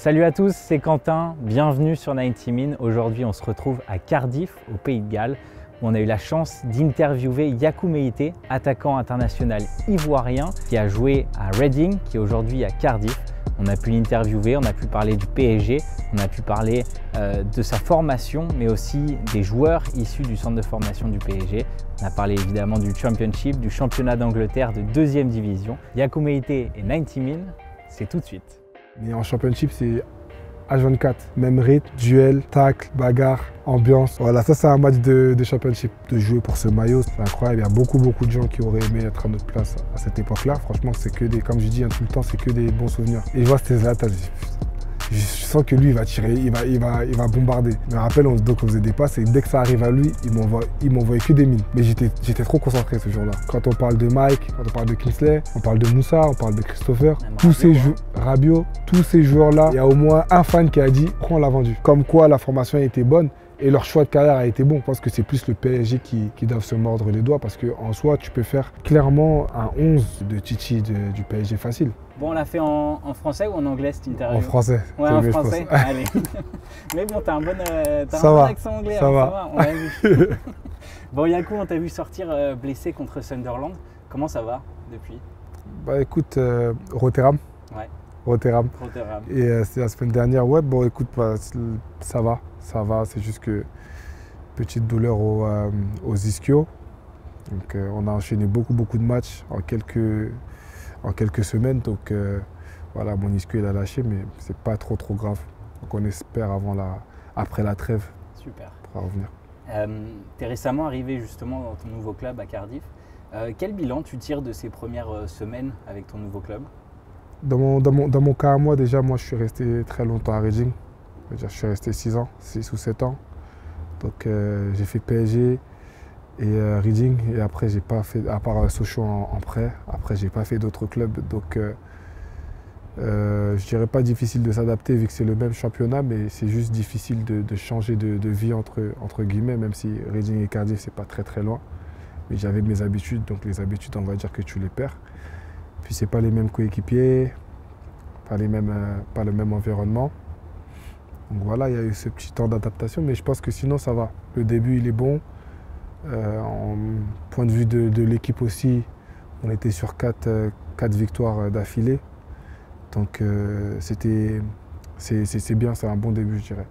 Salut à tous, c'est Quentin, bienvenue sur 90 Min. Aujourd'hui, on se retrouve à Cardiff, au Pays de Galles, où on a eu la chance d'interviewer Yakou Meite, attaquant international ivoirien qui a joué à Reading, qui est aujourd'hui à Cardiff. On a pu l'interviewer, on a pu parler du PSG, on a pu parler euh, de sa formation, mais aussi des joueurs issus du centre de formation du PSG. On a parlé évidemment du Championship, du championnat d'Angleterre de deuxième division. Yakou Meite et 90 Min, c'est tout de suite. Mais en championship, c'est H24. Même rythme, duel, tacle, bagarre, ambiance. Voilà, ça c'est un match de, championship. De jouer pour ce maillot, c'est incroyable. Il y a beaucoup beaucoup de gens qui auraient aimé être à notre place à cette époque-là. Franchement, c'est que des, comme je dis hein, tout le temps, c'est que des bons souvenirs. Et je vois c'était Zlatan, je sens que lui, il va tirer, il va, il va, il va bombarder. Je me rappelle, on, donc on faisait des passes et dès que ça arrive à lui, il m'envoyait que des mines. Mais j'étais trop concentré ce jour-là. Quand on parle de Mike, quand on parle de Kingsley, on parle de Moussa, on parle de Christopher, tous ces joueurs, Rabio, tous ces joueurs-là, il y a au moins un fan qui a dit, prends l'a vendu. Comme quoi la formation était bonne et leur choix de carrière a été bon. Je pense que c'est plus le PSG qui, qui doivent se mordre les doigts parce qu'en soi, tu peux faire clairement un 11 de Titi du PSG facile. Bon, on l'a fait en, français ou en anglais cette interview En français. Ouais, en français. Allez. Mais bon, t'as un bon, euh, un bon accent anglais. Ça, hein, va. ça va. On l'a vu. bon, Yakou, on t'a vu sortir euh, blessé contre Sunderland. Comment ça va depuis? Bah écoute, euh, Rotterdam. Ouais. Rotterdam. Rotterdam. Et euh, c'est la semaine dernière. Ouais, bon écoute, bah, ça va. Ça va. C'est juste que petite douleur aux, aux ischios. Donc on a enchaîné beaucoup, beaucoup de matchs en quelques en quelques semaines. Donc euh, voilà, mon ischio il a lâché, mais c'est pas trop trop grave. Donc on espère avant la, après la trêve Super. pour revenir. Euh, tu es récemment arrivé justement dans ton nouveau club à Cardiff. Euh, quel bilan tu tires de ces premières semaines avec ton nouveau club? Dans mon, dans, mon, dans mon, cas à moi, déjà, moi je suis resté très longtemps à Reading. Je suis resté 6 ans, 6 ou 7 ans. Donc j'ai fait PSG, et euh, Reading. Et après, j'ai pas fait, à part euh, Sochaux en, prêt, après, j'ai pas fait d'autres clubs. Donc, euh, euh, je dirais pas difficile de s'adapter vu que c'est le même championnat, mais c'est juste difficile de, changer de, vie entre, entre guillemets, même si Reading et Cardiff, c'est pas très très loin. Mais j'avais mes habitudes, donc les habitudes, on va dire que tu les perds. Puis c'est pas les mêmes coéquipiers, pas, les mêmes, pas le même environnement. Donc voilà, il y a eu ce petit temps d'adaptation, mais je pense que sinon ça va. Le début, il est bon. Euh, point de vue de, l'équipe aussi, on était sur quatre, euh, victoires euh, d'affilée. Donc c'était c'est bien, c'est un bon début, je dirais.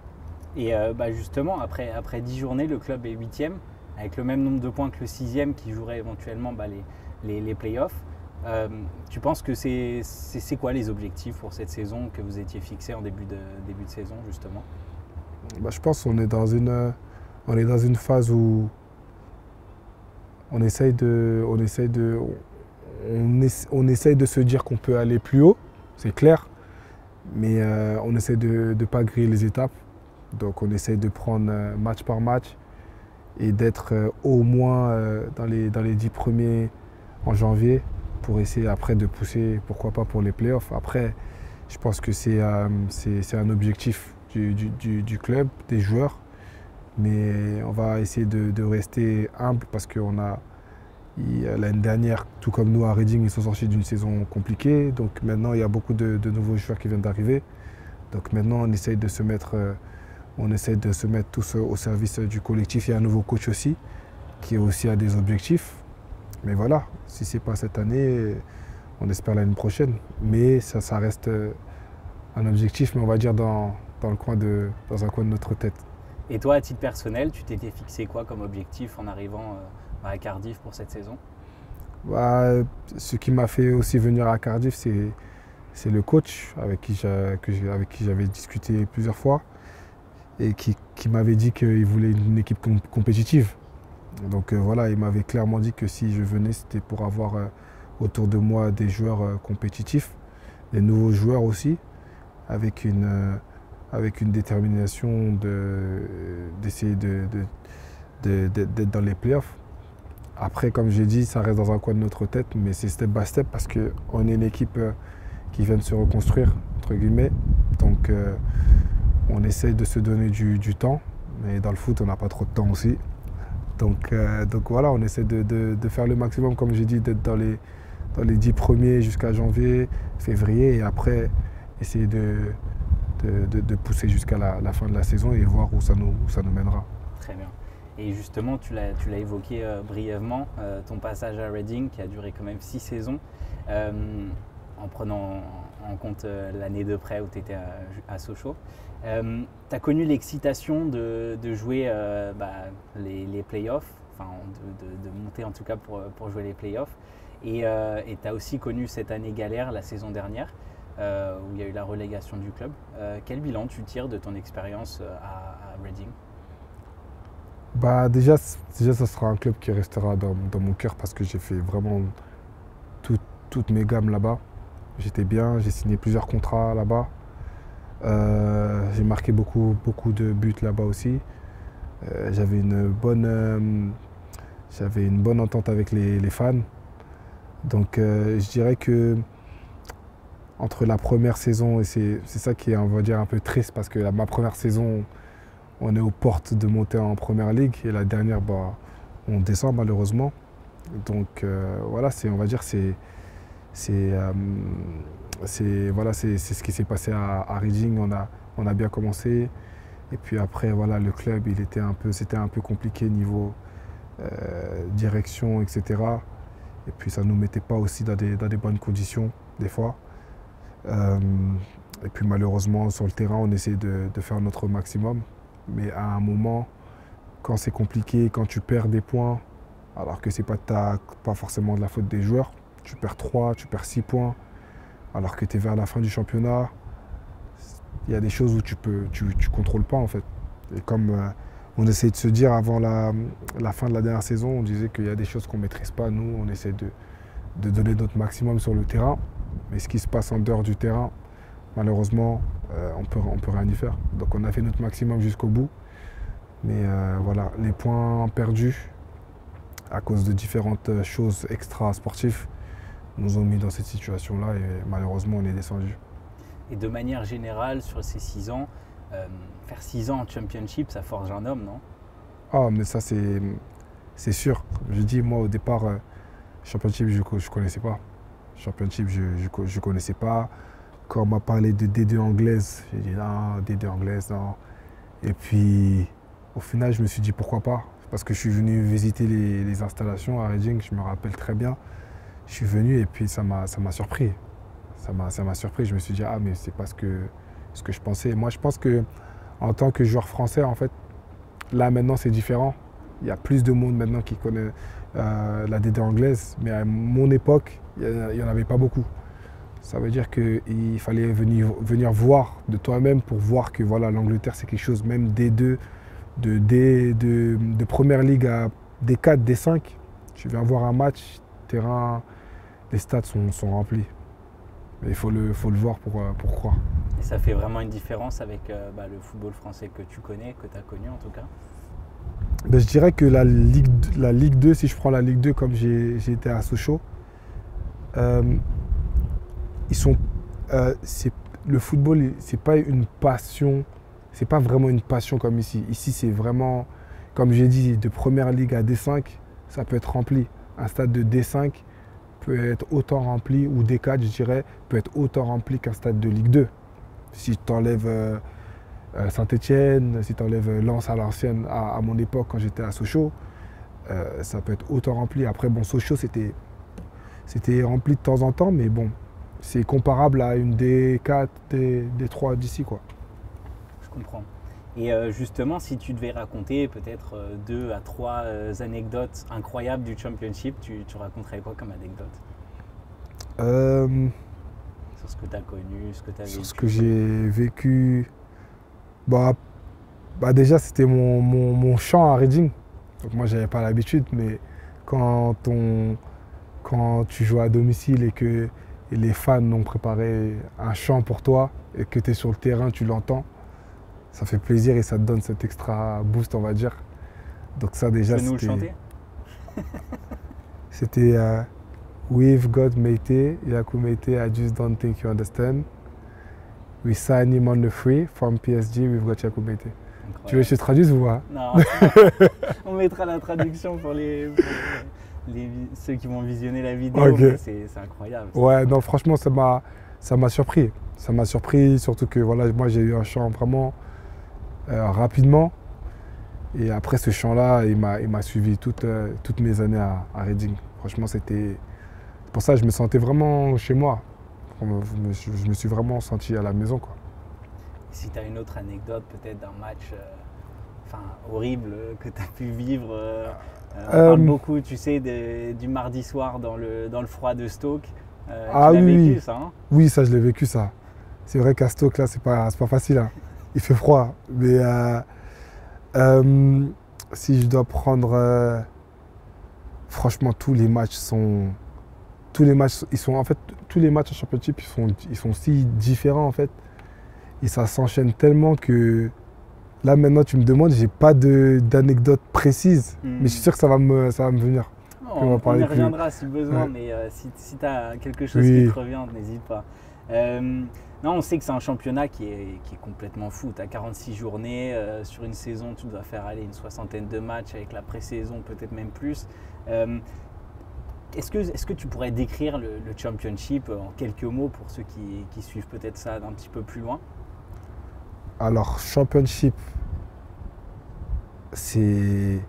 Et bah, justement, après, après 10 journées, le club est 8 avec le même nombre de points que le 6 qui jouerait éventuellement bah, les, les, playoffs. Tu penses que c'est quoi les objectifs pour cette saison que vous étiez fixés en début de, début de saison, justement? Bah, Je pense qu'on est, dans une, est dans une phase où on essaye de, on essaye de, on, essaye de se dire qu'on peut aller plus haut, c'est clair, mais euh, on essaie de ne pas griller les étapes. Donc on essaye de prendre euh, match par match et d'être euh, au moins dans les, dans les 10 premiers en janvier pour essayer après de pousser, pourquoi pas pour les playoffs. Après, je pense que c'est un objectif du, club, des joueurs. Mais on va essayer de, rester humble parce qu'on a l'année dernière, tout comme nous à Reading, ils sont sortis d'une saison compliquée. Donc maintenant, il y a beaucoup de, nouveaux joueurs qui viennent d'arriver. Donc maintenant, on essaye de se mettre, euh, on essaye de se mettre tous au service du collectif. Il y a un nouveau coach aussi qui aussi a des objectifs. Mais voilà, si ce n'est pas cette année, on espère l'année prochaine. Mais ça, ça reste euh, un objectif, mais on va dire dans, dans, le coin de, dans un coin de notre tête. Et toi, à titre personnel, tu t'étais fixé quoi comme objectif en arrivant euh, à Cardiff pour cette saison? Bah, Ce qui m'a fait aussi venir à Cardiff, c'est le coach avec qui j'avais discuté plusieurs fois et qui, m'avait dit qu'il voulait une équipe compétitive. Donc euh, voilà, il m'avait clairement dit que si je venais, c'était pour avoir euh, autour de moi des joueurs compétitifs, des nouveaux joueurs aussi, avec une avec une détermination d'essayer de, d'être dans les playoffs. Après, comme j'ai dit, ça reste dans un coin de notre tête, mais c'est step by step parce qu'on est une équipe euh, qui vient de se reconstruire, entre guillemets. Donc, euh, on essaye de se donner du, temps, mais dans le foot, on n'a pas trop de temps aussi. Donc, euh, donc voilà, on essaie de, faire le maximum, comme j'ai dit, d'être dans les, dans les 10 premiers jusqu'à janvier, février, et après, essayer de, de, pousser jusqu'à la, fin de la saison et voir où ça nous, ça nous mènera. Très bien. Et justement, tu l'as évoqué euh, brièvement, euh, ton passage à Reading qui a duré quand même six saisons, en prenant en compte l'année de près où tu étais à, Sochaux. Tu as connu l'excitation de, jouer bah, les, playoffs, enfin de, monter en tout cas pour, jouer les playoffs. Et tu as aussi connu cette année galère la saison dernière. Euh, où il y a eu la relégation du club. Euh, quel bilan tu tires de ton expérience euh, à, Reading? Bah déjà, déjà, ça sera un club qui restera dans, mon cœur parce que j'ai fait vraiment toutes mes gammes là-bas. J'étais bien, j'ai signé plusieurs contrats là-bas. J'ai marqué beaucoup, beaucoup de buts là-bas aussi. j'avais une bonne, j'avais une bonne entente avec les, fans. Donc je dirais que entre la première saison et c'est ça qui est on va dire un peu triste parce que ma première saison on est aux portes de monter en première ligue et la dernière bah, on descend malheureusement donc euh, voilà c'est on va dire c'est c'est euh, voilà c'est ce qui s'est passé à, Reading. On a bien commencé. Et puis après voilà le club il était un peu c'était un peu compliqué niveau euh, direction etc et puis ça nous mettait pas aussi dans des, dans des bonnes conditions des fois. Euh, et puis malheureusement, sur le terrain, on essaie de, faire notre maximum. Mais à un moment, quand c'est compliqué, quand tu perds des points, alors que ce n'est pas, pas forcément de la faute des joueurs, tu perds 3, tu perds 6 points, alors que tu es vers la fin du championnat, il y a des choses où tu ne tu, tu contrôles pas en fait. Et comme euh, on essaie de se dire avant la, la, fin de la dernière saison, on disait qu'il y a des choses qu'on ne maîtrise pas, nous, on essaie de, de donner notre maximum sur le terrain. Mais ce qui se passe en dehors du terrain, malheureusement, euh, on peut, ne peut rien y faire. Donc on a fait notre maximum jusqu'au bout. Mais euh, voilà, les points perdus à cause de différentes choses extra-sportives nous ont mis dans cette situation-là et malheureusement on est descendu. Et de manière générale, sur ces six ans, euh, faire six ans en championship, ça forge un homme, non? Ah, mais ça c'est sûr. Je dis, moi au départ, championship, je ne connaissais pas. Championship, je ne connaissais pas. Quand on m'a parlé de D2 anglaise, j'ai dit non, D2 anglaise, non. Et puis, au final, je me suis dit pourquoi pas? Parce que je suis venu visiter les, installations à Reading, je me rappelle très bien. Je suis venu et puis ça m'a surpris. Ça m'a surpris. Je me suis dit, ah, mais c'est pas ce que, ce que je pensais. Moi, je pense que en tant que joueur français, en fait, là maintenant, c'est différent. Il y a plus de monde maintenant qui connaît euh, la D2 anglaise. Mais à mon époque, il n'y en avait pas beaucoup. Ça veut dire qu'il fallait venir, venir voir de toi-même pour voir que voilà, l'Angleterre, c'est quelque chose, même D2, de, de, de, première ligue à D4, D5. Tu viens voir un match, terrain, les stades sont, sont remplis. Mais il faut le, faut le voir pour, euh, pour croire. Et ça fait vraiment une différence avec euh, bah, le football français que tu connais, que tu as connu en tout cas ben, Je dirais que la Ligue, la Ligue 2, si je prends la Ligue 2 comme j'ai été à Sochaux, euh, ils sont, euh, le football, c'est pas une passion, c'est pas vraiment une passion comme ici. Ici, c'est vraiment, comme j'ai dit, de première ligue à D5, ça peut être rempli. Un stade de D5 peut être autant rempli, ou D4, je dirais, peut être autant rempli qu'un stade de Ligue 2. Si tu enlèves euh, Saint-Etienne, si tu enlèves Lens à l'ancienne, à, mon époque, quand j'étais à Sochaux, ça peut être autant rempli. Après, bon, Sochaux, c'était c'était rempli de temps en temps, mais bon, c'est comparable à une des 4, des, des 3 d'ici. quoi. Je comprends. Et euh, justement, si tu devais raconter peut-être euh, deux à trois euh, anecdotes incroyables du championship, tu, raconterais quoi comme anecdote? Sur ce que tu as connu, ce que tu as vécu Sur ce que j'ai vécu. Bah, bah déjà, c'était mon, mon, mon, chant à Reading. Donc moi, j'avais pas l'habitude, mais quand on, quand tu joues à domicile et que les fans ont préparé un chant pour toi et que tu es sur le terrain, tu l'entends, ça fait plaisir et ça te donne cet extra boost, on va dire. Donc ça déjà, c'était... nous le chanter C'était uh, We've got Meite, Yaku Meite, I just don't think you understand. We sign him on the free from PSG, we've got Yaku Meite. Tu veux que je traduise ou pas? Non, on mettra la traduction pour les ceux qui vont visionner la vidéo, c'est incroyable. Ouais, non, franchement, ça m'a ça m'a surpris. Ça m'a surpris, surtout que voilà, moi j'ai eu un chant vraiment euh, rapidement. Et après ce chant-là, il m'a suivi toutes, euh, toutes mes années à, Reading. Franchement, c'était. Pour ça, je me sentais vraiment chez moi. Je me suis vraiment senti à la maison. Quoi. Si tu as une autre anecdote, peut-être d'un match euh, horrible que tu as pu vivre. on parle beaucoup, tu sais, du mardi soir dans le, dans le froid de Stoke. ah oui, vécu, ça hein? Oui, ça, je l'ai vécu, ça. C'est vrai qu'à Stoke, là, c'est pas, pas facile. Hein. Il fait froid. Mais euh, si je dois prendre. Euh, franchement, tous les matchs sont. Tous les matchs, ils sont en fait, tous les matchs en championship, ils sont, ils sont si différents en fait. Et ça s'enchaîne tellement que là maintenant, tu me demandes, j'ai pas d'anecdote précise, mais je suis sûr que ça va me, ça va me venir. on, y reviendra si besoin, mais euh, si, si tu as quelque chose qui te revient, n'hésite pas. Non, on sait que c'est un championnat qui est, complètement fou. Tu as 46 journées. Euh, sur une saison, tu dois faire aller une soixantaine de matchs avec la pré-saison, peut-être même plus. Euh, est-ce, que, est que tu pourrais décrire le, championship en quelques mots pour ceux qui, suivent peut-être ça d'un petit peu plus loin? Alors, championship, c'est.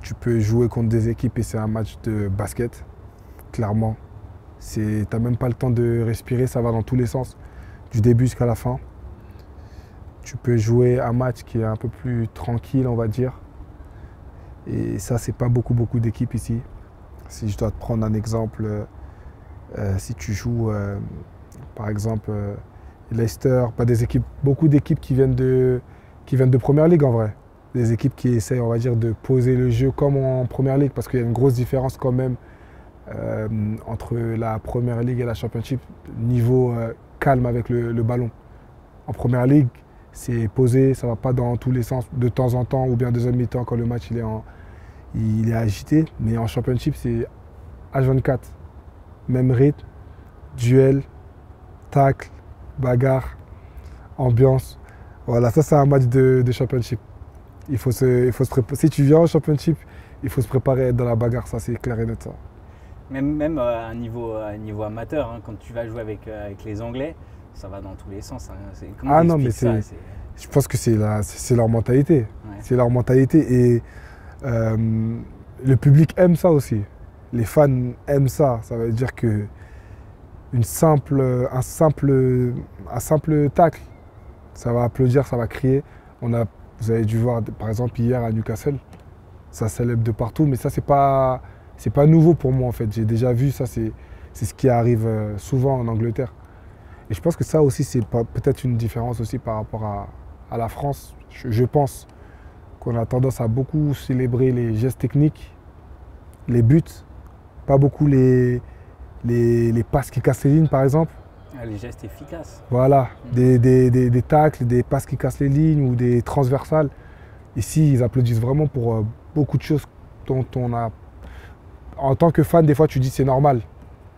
Tu peux jouer contre des équipes et c'est un match de basket, clairement tu n'as même pas le temps de respirer, ça va dans tous les sens, du début jusqu'à la fin. Tu peux jouer un match qui est un peu plus tranquille, on va dire. Et ça, c'est pas beaucoup, beaucoup d'équipes ici. Si je dois te prendre un exemple, euh, si tu joues, euh, par exemple, euh, Leicester, pas des équipes, beaucoup d'équipes qui viennent de qui viennent de première ligue en vrai. Des équipes qui essayent, on va dire, de poser le jeu comme en première ligue, parce qu'il y a une grosse différence quand même euh, entre la Première Ligue et la Championship, niveau euh, calme avec le, ballon. En Première Ligue, c'est posé, ça ne va pas dans tous les sens de temps en temps, ou bien deuxième mi-temps quand le match il est, agité. Mais en Championship, c'est H24. Même rythme, duel, tacle, bagarre, ambiance. Voilà, ça c'est un match de, Championship. Il faut se, il faut se Si tu viens en Championship, il faut se préparer à être dans la bagarre, ça c'est clair et net. Ça. Même, même à, un niveau, niveau amateur, hein, quand tu vas jouer avec, euh, avec les Anglais, ça va dans tous les sens. Hein. Ah non, mais c'est. Je pense que c'est leur mentalité. C'est leur mentalité. Et euh, le public aime ça aussi. Les fans aiment ça. Ça veut dire que une simple, un, simple, un simple tacle, ça va applaudir, ça va crier. On a, vous avez dû voir, par exemple, hier à Newcastle, ça célèbre de partout, mais ça, c'est pas c'est pas nouveau pour moi en fait. J'ai déjà vu ça, c'est ce qui arrive euh, souvent en Angleterre. Et je pense que ça aussi, c'est peut-être une différence aussi par rapport à, la France. Je, pense qu'on a tendance à beaucoup célébrer les gestes techniques, les buts, pas beaucoup les, les, passes qui cassent les lignes par exemple. Ah, les gestes efficaces. Voilà, mm. des, des, des, tacles, des passes qui cassent les lignes ou des transversales. Ici, ils applaudissent vraiment pour euh, beaucoup de choses dont on a en tant que fan, des fois, tu dis c'est normal.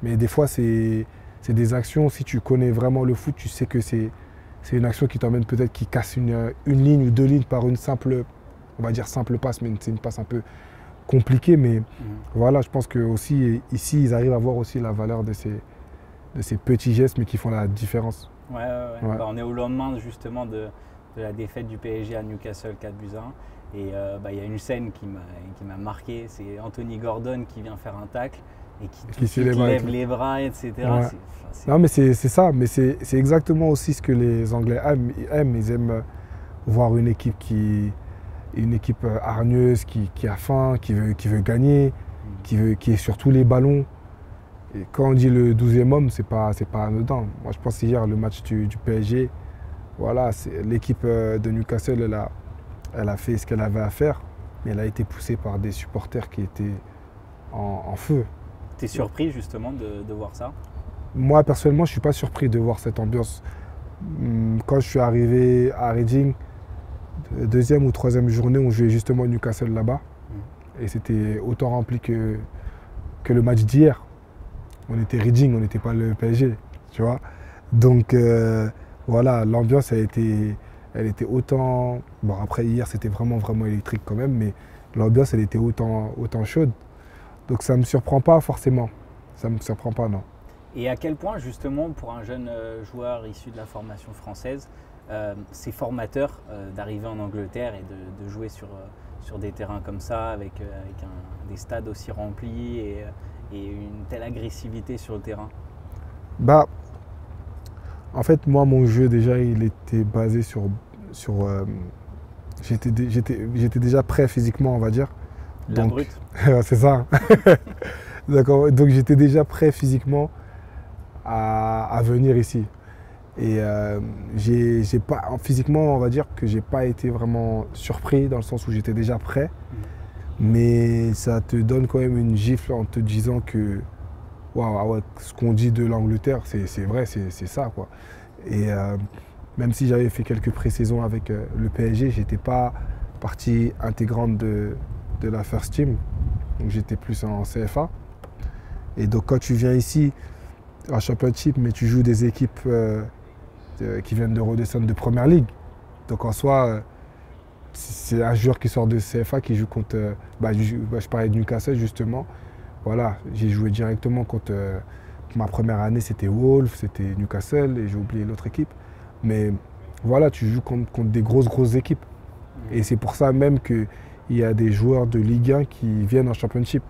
Mais des fois, c'est des actions. Si tu connais vraiment le foot, tu sais que c'est une action qui t'emmène peut-être qui casse une, ligne ou deux lignes par une simple, on va dire simple passe, mais c'est une passe un peu compliquée. Mais mm. voilà, je pense que aussi ici, ils arrivent à voir aussi la valeur de ces, de ces petits gestes, mais qui font la différence. Ouais, ouais, bah, on est au lendemain justement de, de, la défaite du PSG à Newcastle 4 buts 1. Et euh, bah, il y a une scène qui m'a marqué, c'est Anthony Gordon qui vient faire un tacle et qui, qui lève les bras, etc. non, mais c'est ça, mais c'est exactement aussi ce que les Anglais aiment. Ils aiment voir une équipe qui une équipe euh, hargneuse, qui, a faim, qui veut, qui veut gagner, mm. qui, veut, qui est sur tous les ballons. Et quand on dit le 12e homme, c'est pas, pas anodin. Moi, je pense hier, le match du, du PSG, voilà, l'équipe euh, de Newcastle, elle a, elle a fait ce qu'elle avait à faire, mais elle a été poussée par des supporters qui étaient en, feu. Tu es surpris justement de, voir ça? Moi personnellement, je ne suis pas surpris de voir cette ambiance. Hum, quand je suis arrivé à Reading, deuxième ou troisième journée, on jouait justement Newcastle là-bas. Hum. Et c'était autant rempli que, que le match d'hier. On était Reading, on n'était pas le PSG, tu vois. Donc euh, voilà, l'ambiance a été elle était autant. Bon, après, hier, c'était vraiment, vraiment électrique quand même, mais l'ambiance, elle était autant, autant chaude. Donc ça ne me surprend pas forcément. ça ne me surprend pas, non. Et à quel point, justement, pour un jeune euh, joueur issu de la formation française, euh, c'est formateur euh, d'arriver en Angleterre et de, jouer sur, sur des terrains comme ça, avec, avec des stades aussi remplis et, une telle agressivité sur le terrain? Bah, en fait, moi, mon jeu, déjà, il était basé sur. Sur j'étais, j'étais déjà prêt physiquement, on va dire. La brute. c'est ça. D'accord. Donc j'étais déjà prêt physiquement à, venir ici. Et euh, j'ai pas, physiquement, on va dire que j'ai pas été vraiment surpris dans le sens où j'étais déjà prêt. Mm. Mais ça te donne quand même une gifle en te disant que waouh, ce qu'on dit de l'Angleterre, c'est vrai, c'est ça. Quoi. Et euh, même si j'avais fait quelques pré-saisons avec euh, le PSG, j'étais pas partie intégrante de, la First Team. Donc j'étais plus en CFA. Et donc quand tu viens ici en Championship, mais tu joues des équipes euh, qui viennent de redescendre de Première Ligue. Donc en soi, euh, c'est un joueur qui sort de CFA qui joue contre. Bah, bah, je, parlais de Newcastle justement. Voilà, j'ai joué directement contre. ma première année, c'était Wolves, c'était Newcastle et j'ai oublié l'autre équipe. Mais voilà, tu joues contre, contre des grosses, grosses équipes. Et c'est pour ça même qu'il y a des joueurs de Ligue 1 qui viennent en Championship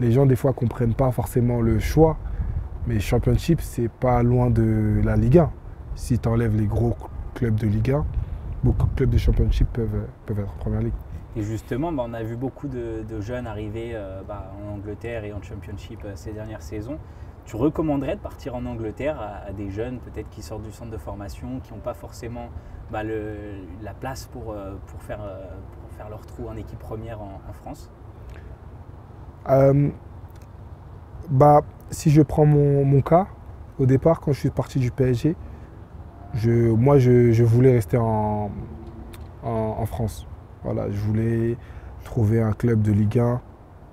les gens des fois comprennent pas forcément le choix, mais Championship, c'est pas loin de la Ligue 1. Si tu enlèves les gros clubs de Ligue 1, beaucoup de clubs de Championship peuvent, peuvent être en Première Ligue. Et justement, bah, on a vu beaucoup de, jeunes arriver euh, bah, en Angleterre et en Championship euh, ces dernières saisons. Tu recommanderais de partir en Angleterre à, des jeunes peut-être qui sortent du centre de formation, qui n'ont pas forcément bah, la place pour, euh, faire, pour faire leur trou en équipe première en France? Euh, bah, si je prends mon, cas, au départ, quand je suis parti du PSG, moi, je, voulais rester en, en, France. Voilà, je voulais trouver un club de Ligue 1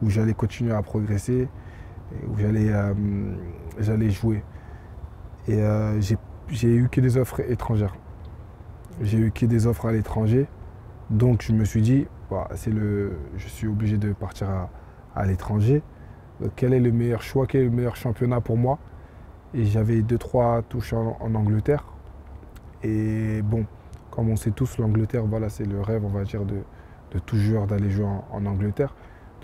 où j'allais continuer à progresser, où j'allais euh, jouer. Et euh, j'ai eu que des offres étrangères. J'ai eu que des offres à l'étranger. Donc je me suis dit, bah, le, je suis obligé de partir à, l'étranger. quel est le meilleur choix, quel est le meilleur championnat pour moi? Et j'avais deux, trois touches en, Angleterre. Et bon, comme on sait tous, l'Angleterre, voilà, c'est le rêve, on va dire, de tout joueur d'aller jouer en, Angleterre.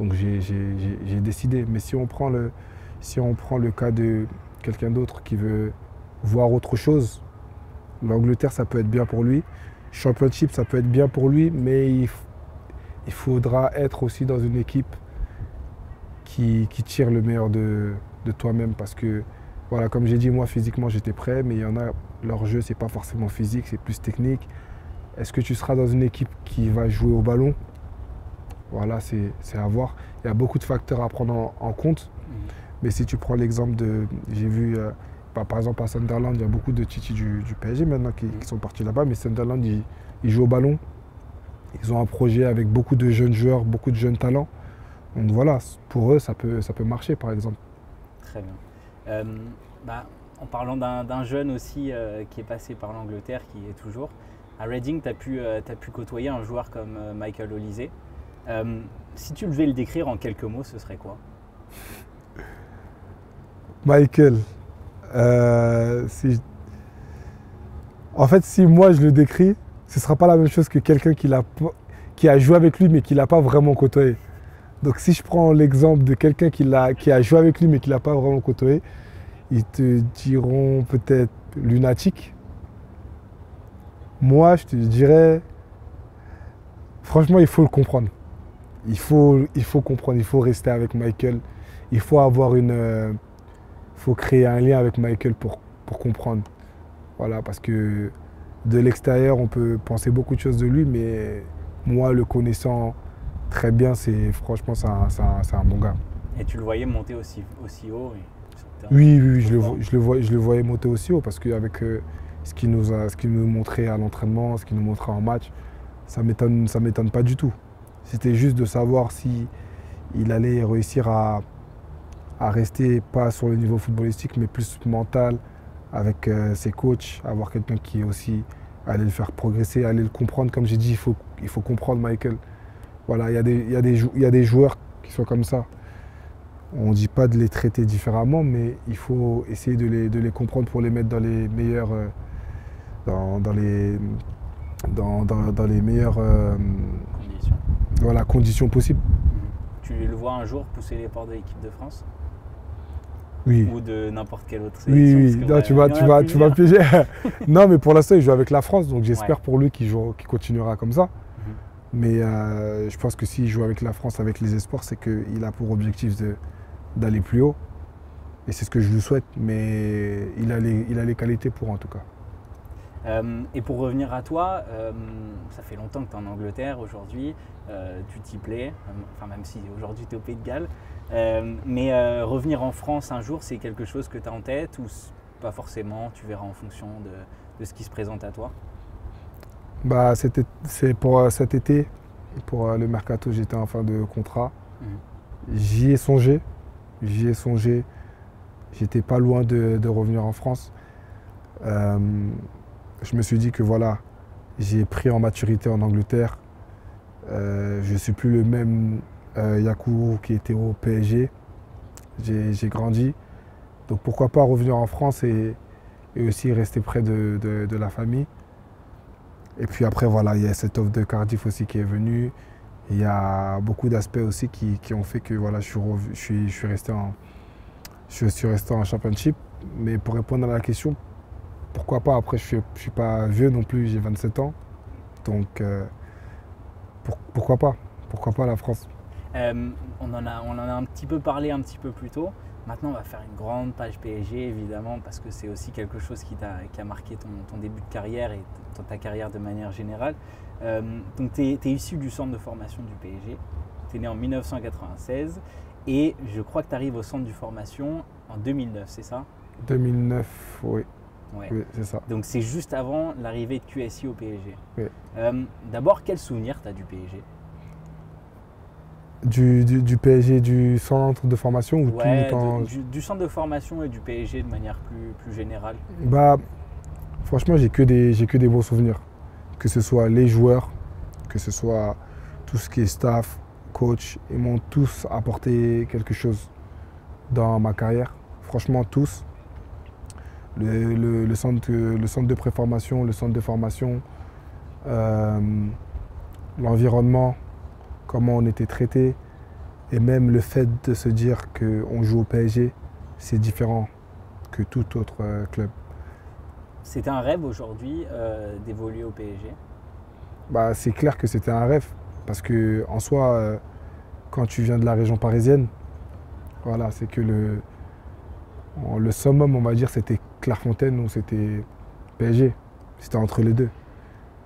Donc j'ai décidé. Mais si on prend le, si on prend le cas de quelqu'un d'autre qui veut voir autre chose, l'Angleterre, ça peut être bien pour lui. Championship, ça peut être bien pour lui, mais il, faudra être aussi dans une équipe qui, tire le meilleur de, toi-même parce que, voilà, comme j'ai dit, moi physiquement j'étais prêt, mais il y en a, leur jeu c'est pas forcément physique, c'est plus technique. Est-ce que tu seras dans une équipe qui va jouer au ballon? Voilà, c'est à voir. Il y a beaucoup de facteurs à prendre en, compte. Mm. Mais si tu prends l'exemple de. J'ai vu, euh, bah, par exemple, à Sunderland, il y a beaucoup de Titi du, PSG maintenant qui, mm. sont partis là-bas. Mais Sunderland, ils, ils, jouent au ballon. Ils ont un projet avec beaucoup de jeunes joueurs, beaucoup de jeunes talents. Donc voilà, pour eux, ça peut, ça peut marcher par exemple. Très bien. Euh, bah, en parlant d'un jeune aussi euh, qui est passé par l'Angleterre, qui est toujours, à Reading, tu as, pu, as pu côtoyer un joueur comme Michael Olysée. Si tu devais le décrire en quelques mots, ce serait quoi? Michael, en fait, si moi je le décris, ce ne sera pas la même chose que quelqu'un qui, a joué avec lui mais qui ne l'a pas vraiment côtoyé. Donc si je prends l'exemple de quelqu'un qui, qui, a joué avec lui mais qui ne l'a pas vraiment côtoyé, ils te diront peut-être lunatique. Moi, je te dirais, franchement, il faut le comprendre. Il faut, il faut comprendre, il faut rester avec Michael. Il faut avoir une... Euh, faut créer un lien avec Michael pour, pour comprendre. Voilà, parce que de l'extérieur, on peut penser beaucoup de choses de lui, mais moi, le connaissant très bien, c'est franchement, c'est un, bon gars. Et tu le voyais monter aussi, aussi haut Oui, oui, je, le, je, le je le voyais monter aussi haut parce qu'avec euh, ce qu'il nous, a, ce nous montrait à l'entraînement, ce qu'il nous montrait en match, ça ne m'étonne pas du tout. C'était juste de savoir si il allait réussir à, rester pas sur le niveau footballistique, mais plus mental avec euh, ses coachs, avoir quelqu'un qui aussi allait le faire progresser, allait le comprendre. Comme j'ai dit, il faut, il faut comprendre Michael. Voilà, il y, a des, y, a des, y a des joueurs qui sont comme ça. On ne dit pas de les traiter différemment, mais il faut essayer de les, de les comprendre pour les mettre dans les meilleurs, euh, dans, dans les, dans, dans- dans les meilleures euh, Conditions. Voilà, conditions possibles. Tu le vois un jour pousser les portes de l'équipe de France Oui. ou de n'importe quelle autre Oui, sélection oui, non, ouais, tu vas, tu vas, tu vas piéger. non, mais pour l'instant, il joue avec la France, donc j'espère Ouais. pour lui qu'il joue- qu'il continuera comme ça. Mhm. Mais euh, je pense que s'il joue avec la France, avec les espoirs, c'est qu'il a pour objectif d'aller plus haut. Et c'est ce que je lui souhaite, mais il a les, il a les qualités pour en tout cas. Euh, et pour revenir à toi, euh, ça fait longtemps que tu es en Angleterre aujourd'hui, euh, tu t'y plais, enfin même si aujourd'hui tu es au Pays de Galles, mais revenir en France un jour, c'est quelque chose que tu as en tête ou pas forcément, tu verras en fonction de, de ce qui se présente à toi? Bah, c'est pour cet été, pour le mercato, j'étais en fin de contrat. Mhm. J'y ai songé, j'y ai songé. J'étais pas loin de, de revenir en France. Je me suis dit que voilà, j'ai pris en maturité en Angleterre. Euh, je suis plus le même euh, Yakou qui était au PSG. J'ai grandi. Donc pourquoi pas revenir en France et, aussi rester près de, la famille. Et puis après, voilà, il y a cette offre de Cardiff aussi qui est venue. Il y a beaucoup d'aspects aussi qui, ont fait que voilà, je suis resté en championship. Mais pour répondre à la question, pourquoi pas Après, je ne suis, pas vieux non plus, j'ai 27 ans. Donc, euh, pour- pourquoi pas Pourquoi pas la France Euh, on, en a, on en a un petit peu parlé un petit peu plus tôt. Maintenant, on va faire une grande page PSG, évidemment, parce que c'est aussi quelque chose qui, t'a- qui a marqué ton, ton début de carrière et ta carrière de manière générale. Euh, donc, tu es, issu du centre de formation du PSG. Tu es né en 1996 et je crois que tu arrives au centre de formation en 2009, c'est ça? 2009, oui, Ouais. oui c'est ça. Donc, c'est juste avant l'arrivée de QSI au PSG. Oui. Euh, D'abord, quel souvenir tu as du PSG Du, du, du PSG, du centre de formation ou Ouais, tout en... de- du, du centre de formation et du PSG de manière plus, plus générale? Bah, franchement, j'ai que des, j'ai que des bons souvenirs. Que ce soit les joueurs, que ce soit tout ce qui est staff, coach, ils m'ont tous apporté quelque chose dans ma carrière. Franchement, tous. Le, le- le centre, de- le centre de préformation, le centre de formation, euh, l'environnement, comment on était traité, et même le fait de se dire qu'on joue au PSG, c'est différent que tout autre euh, club. C'était un rêve aujourd'hui euh, d'évoluer au PSG. Bah, c'est clair que c'était un rêve. Parce que en soi, euh, quand tu viens de la région parisienne, voilà, c'est que le, le summum, on va dire, c'était Clairefontaine ou c'était PSG. C'était entre les deux.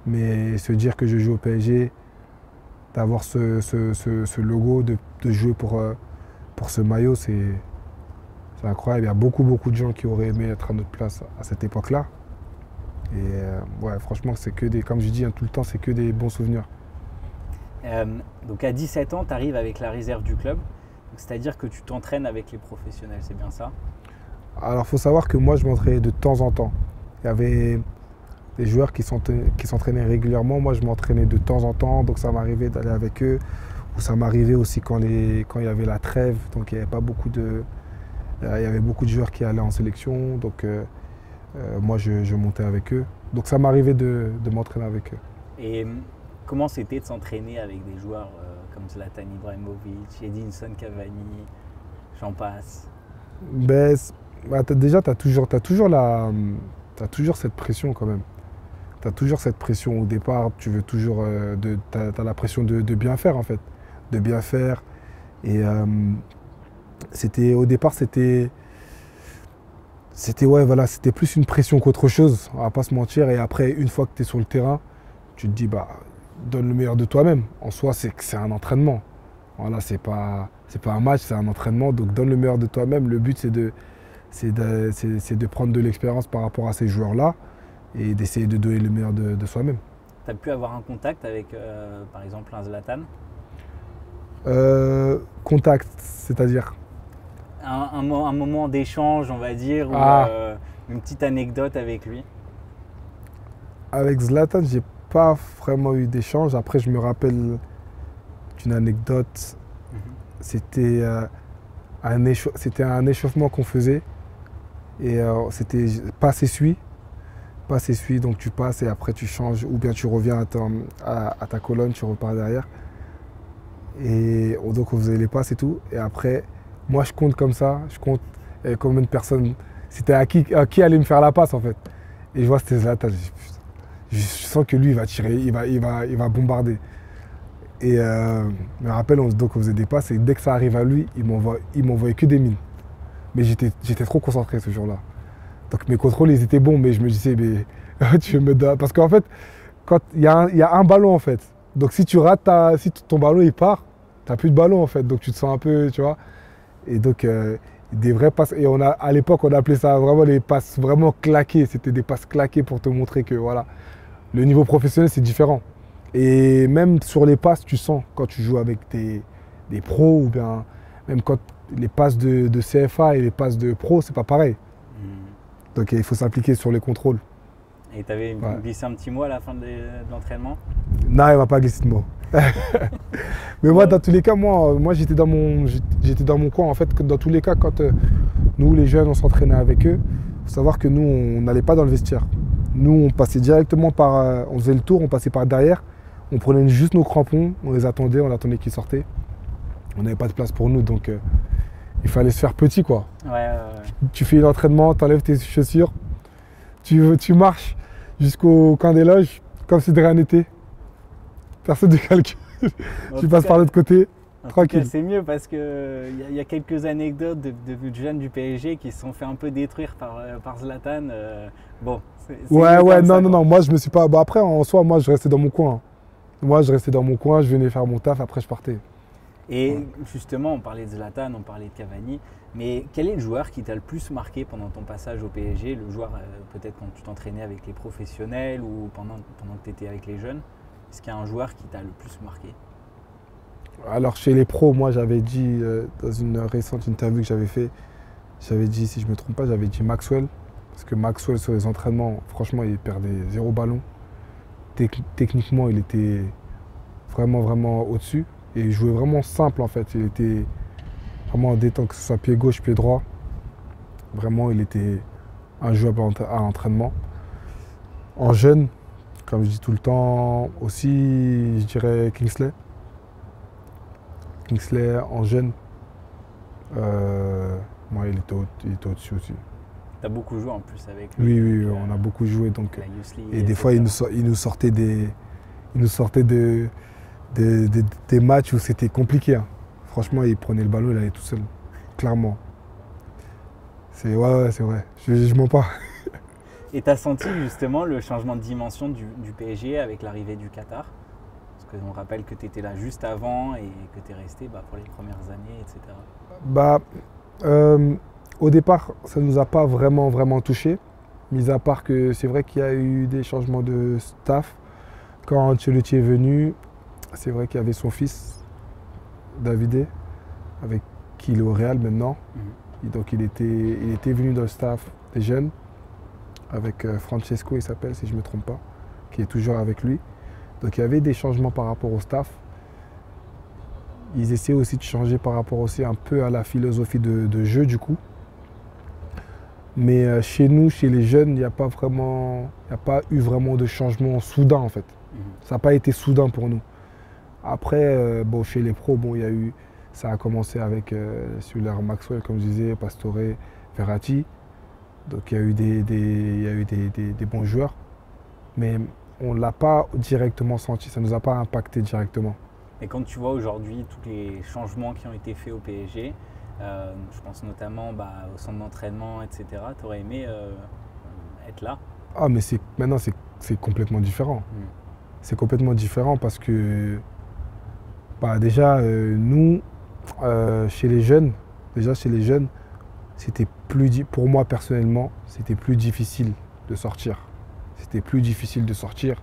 Mais se dire que je joue au PSG, d'avoir ce, logo, de, jouer pour, euh, pour ce maillot, c'est incroyable. Il y a beaucoup, beaucoup de gens qui auraient aimé être à notre place à cette époque-là. Et euh, ouais, franchement, c'est que des, comme je dis hein, tout le temps, c'est que des bons souvenirs. Euh, donc à 17 ans, tu arrives avec la réserve du club. C'est-à-dire que tu t'entraînes avec les professionnels, c'est bien ça? Alors, il faut savoir que moi, je m'entraînais de temps en temps. Il y avait des joueurs qui s'entraînaient régulièrement. Moi, je m'entraînais de temps en temps. Donc, ça m'arrivait d'aller avec eux. Ou ça m'arrivait aussi quand, les, quand il y avait la trêve. Donc, il n'y avait pas beaucoup de. Il y avait beaucoup de joueurs qui allaient en sélection. Donc, euh, euh, moi, je, je montais avec eux. Donc, ça m'arrivait de, de m'entraîner avec eux. Et hum, comment c'était de s'entraîner avec des joueurs euh, comme Zlatan Ibrahimovic, Edinson Cavani, j'en passe? Ben, bah, déjà, tu as toujours, toujours, la, toujours cette pression quand même. Tu as toujours cette pression au départ. Tu veux toujours. euh, t'as la pression de, bien faire en fait. De bien faire. Et euh, au départ, c'était. C'était ouais, voilà, plus une pression qu'autre chose, on va pas se mentir. Et après, une fois que tu es sur le terrain, tu te dis, bah, donne le meilleur de toi-même. En soi, c'est c'est un entraînement. Voilà, c'est pas, pas un match, c'est un entraînement. Donc donne le meilleur de toi-même. Le but, c'est de, c'est de, prendre de l'expérience par rapport à ces joueurs-là et d'essayer de donner le meilleur de, de soi-même. Tu as pu avoir un contact avec, euh, par exemple, un Zlatan? Euh, contact, c'est-à-dire? Un, un mo- un moment d'échange, on va dire, ou Ah. euh, une petite anecdote avec lui? Avec Zlatan, j'ai pas vraiment eu d'échange. Après, je me rappelle d'une anecdote. Mhm. C'était c'était un échauffement qu'on faisait. Et euh, c'était passe essuie. Passe essuie, donc tu passes et après tu changes. Ou bien tu reviens à ta, colonne, tu repars derrière. Et donc on faisait les passes et tout. Et après, moi je compte comme ça. Je compte combien de personnes. C'était à qui, allait me faire la passe en fait. Et je vois c'était Zlatan. Je, sens que lui il va tirer, il va, il va, il va bombarder. Et euh, je me rappelle, on, donc on faisait des passes et dès que ça arrive à lui, il m'envoyait que des mines. Mais j'étais trop concentré ce jour-là. Donc mes contrôles, ils étaient bons, mais je me disais, mais tu me donnes. Parce qu'en fait, quand il y, a un ballon en fait. Donc si tu rates, si ton ballon il part, tu n'as plus de ballon en fait. Donc tu te sens un peu, tu vois. Et donc euh, des vrais passes. Et on a, à l'époque, on appelait ça vraiment les passes vraiment claquées. C'était des passes claquées pour te montrer que voilà, le niveau professionnel c'est différent. Et même sur les passes, tu sens quand tu joues avec des, pros ou bien même quand les passes de, CFA et les passes de pro, c'est pas pareil. Hmm. Donc il faut s'appliquer sur les contrôles. Et tu avais glissé un petit mot à la fin de, l'entraînement? Non, il m'a pas glissé de mot. Mais moi, dans tous les cas, moi, moi j'étais dans mon j'étais dans mon coin. En fait, dans tous les cas, quand euh, nous les jeunes, on s'entraînait avec eux, faut savoir que nous, on n'allait pas dans le vestiaire. Nous, on passait directement par, euh, on faisait le tour, on passait par derrière on prenait juste nos crampons, on les attendait, on attendait qu'ils sortaient. On n'avait pas de place pour nous, donc euh, il fallait se faire petit, quoi. Tu fais l'entraînement, tu enlèves tes chaussures, tu, tu marches jusqu'au camp des loges, comme si de rien n'était. Personne ne calcule. tu passes par l'autre côté. Tranquille. C'est mieux parce qu'il y, y, a quelques anecdotes de, jeunes du PSG qui se sont fait un peu détruire par, euh, par Zlatan. Euh, bon, Ouais, ouais, non, non, non. Moi, je me suis pas. Bon, après, en soi, moi, je restais dans mon coin. Moi, je restais dans mon coin, je venais faire mon taf, après je partais. Et justement, on parlait de Zlatan, on parlait de Cavani, mais quel est le joueur qui t'a le plus marqué pendant ton passage au PSG Le joueur, euh, peut-être quand tu t'entraînais avec les professionnels ou pendant, pendant que tu étais avec les jeunes? Est-ce qu'il y a un joueur qui t'a le plus marqué? Alors, chez les pros, moi, j'avais dit, euh, dans une récente interview que j'avais fait, j'avais dit, si je ne me trompe pas, j'avais dit Maxwell. Parce que Maxwell, sur les entraînements, franchement, il perdait zéro ballon techniquement, il était vraiment, vraiment au-dessus. Et il jouait vraiment simple en fait. Il était vraiment en détente, que ce soit pied gauche, pied droit. Vraiment, il était un joueur à l'entraînement. En jeune, comme je dis tout le temps, aussi, je dirais Kingsley. Kingsley en jeune, euh, moi, il était, au-dessus aussi beaucoup joué en plus avec lui. Oui, oui, on a beaucoup joué. Donc, et des fois, il nous, il nous sortait des, il nous sortait de, des matchs où c'était compliqué. Hein. Franchement, il prenait le ballon, il allait tout seul. Clairement. C'est ouais, c'est vrai. Je, je mens pas. Et tu as senti justement le changement de dimension du, PSG avec l'arrivée du Qatar? Parce qu'on rappelle que tu étais là juste avant et que tu es resté bah, pour les premières années, etc. Bah, euh, au départ, ça ne nous a pas vraiment, vraiment touché, mis à part que c'est vrai qu'il y a eu des changements de staff. Quand Ancelotti est venu, c'est vrai qu'il y avait son fils, Davide, avec qui il est au Real maintenant. Mhm. donc il était, il était venu dans le staff des jeunes, avec euh, Francesco, il s'appelle, si je ne me trompe pas, qui est toujours avec lui. Donc il y avait des changements par rapport au staff. Ils essaient aussi de changer par rapport aussi un peu à la philosophie de jeu du coup. Mais euh, chez nous, chez les jeunes, il n'y a pas vraiment, il a pas eu vraiment de changement soudain en fait. Mhm. Ça n'a pas été soudain pour nous. Après, euh, bon, chez les pros, bon, il y a eu, ça a commencé avec euh, Maxwell, comme je disais, Pastore, Verratti. Donc il y a eu des, y a eu des, bons joueurs. Mais on ne l'a pas directement senti, ça ne nous a pas impacté directement. Et quand tu vois aujourd'hui tous les changements qui ont été faits au PSG, euh, je pense notamment bah, au centre d'entraînement, etc. Tu aurais aimé euh, être là? Ah, mais maintenant, c'est complètement différent. Hmm. C'est complètement différent parce que bah, déjà, euh, nous, chez les jeunes, déjà chez les jeunes, c'était plus, pour moi personnellement, c'était plus difficile de sortir. C'était plus difficile de sortir.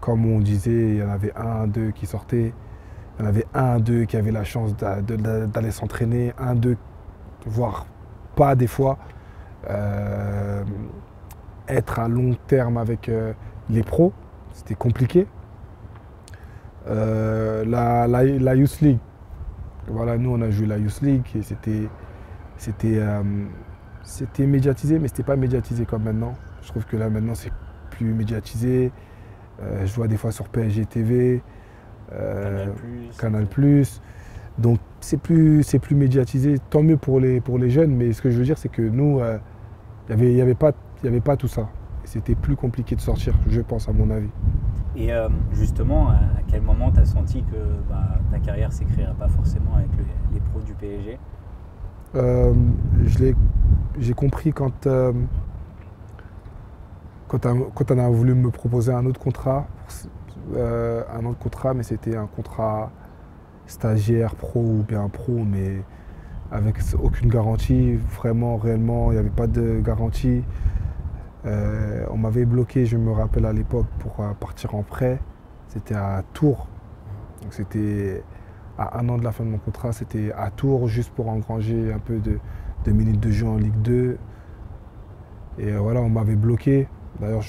Comme on disait, il y en avait un, deux qui sortaient. Il y en avait un, deux qui avaient la chance d'aller s'entraîner, un, deux, voire pas des fois, euh, être à long terme avec euh, les pros, c'était compliqué. Euh, la, Youth League, Voilà, nous, on a joué la Youth League et c'était, c'était, euh, c'était médiatisé, mais c'était pas médiatisé comme maintenant. Je trouve que là, maintenant, c'est plus médiatisé. Euh, je vois des fois sur PSG TV, euh, Canal+. Donc, c'est plus, c'est plus médiatisé. Tant mieux pour les, pour les jeunes, mais ce que je veux dire, c'est que nous, il n'y avait, y avait, pas, y avait pas tout ça. C'était plus compliqué de sortir, je pense, à mon avis. Et euh, justement, à quel moment tu as senti que bah, ta carrière s'écrirait pas forcément avec les pros du PSG euh, J'ai compris quand, euh, quand, on a voulu me proposer un autre contrat, un autre contrat, mais c'était un contrat stagiaire, pro ou bien pro, mais avec aucune garantie, vraiment, réellement, il n'y avait pas de garantie. Euh, on m'avait bloqué, je me rappelle à l'époque, pour euh, partir en prêt. C'était à Tours. C'était à un an de la fin de mon contrat, c'était à Tours juste pour engranger un peu de, minutes de jeu en Ligue 2. Et euh, voilà, on m'avait bloqué. D'ailleurs,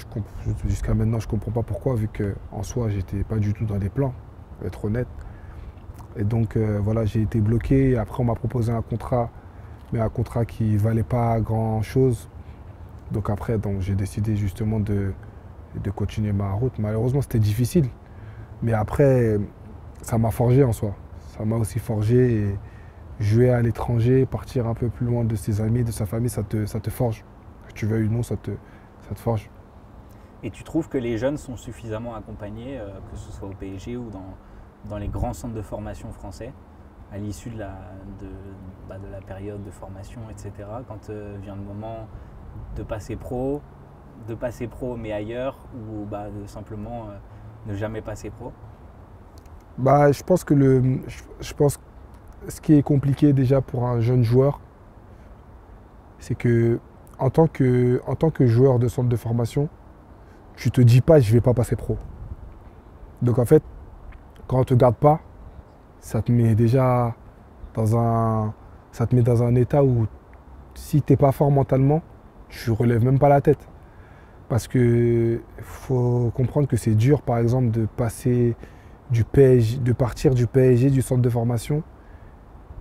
jusqu'à maintenant, je ne comprends pas pourquoi, vu qu'en soi, j'étais pas du tout dans les plans, pour être honnête. Et donc voilà, j'ai été bloqué. après, on m'a proposé un contrat, mais un contrat qui valait pas grand chose donc après, donc, j'ai décidé justement de, de continuer ma route. Malheureusement, c'était difficile. Mais après, ça m'a forgé en soi. Ça m'a aussi forgé. Et jouer à l'étranger, partir un peu plus loin de ses amis, de sa famille, ça te, ça te forge. Que tu veuilles ou non, ça te, ça te forge. Et tu trouves que les jeunes sont suffisamment accompagnés, euh, que ce soit au PSG ou dans, dans les grands centres de formation français, à l'issue de la, de, bah, de, la période de formation, etc., quand euh, vient le moment de passer pro, de passer pro mais ailleurs ou bah, de simplement euh, ne jamais passer pro bah, je pense que le, je, ce qui est compliqué déjà pour un jeune joueur, c'est que en tant que, joueur de centre de formation, tu te dis pas je vais pas passer pro. Donc en fait, quand on te garde pas, ça te met déjà dans un, ça te met dans un état où si tu n'es pas fort mentalement, tu relèves même pas la tête. Parce que faut comprendre que c'est dur, par exemple, de passer du PSG, de partir du PSG, du centre de formation,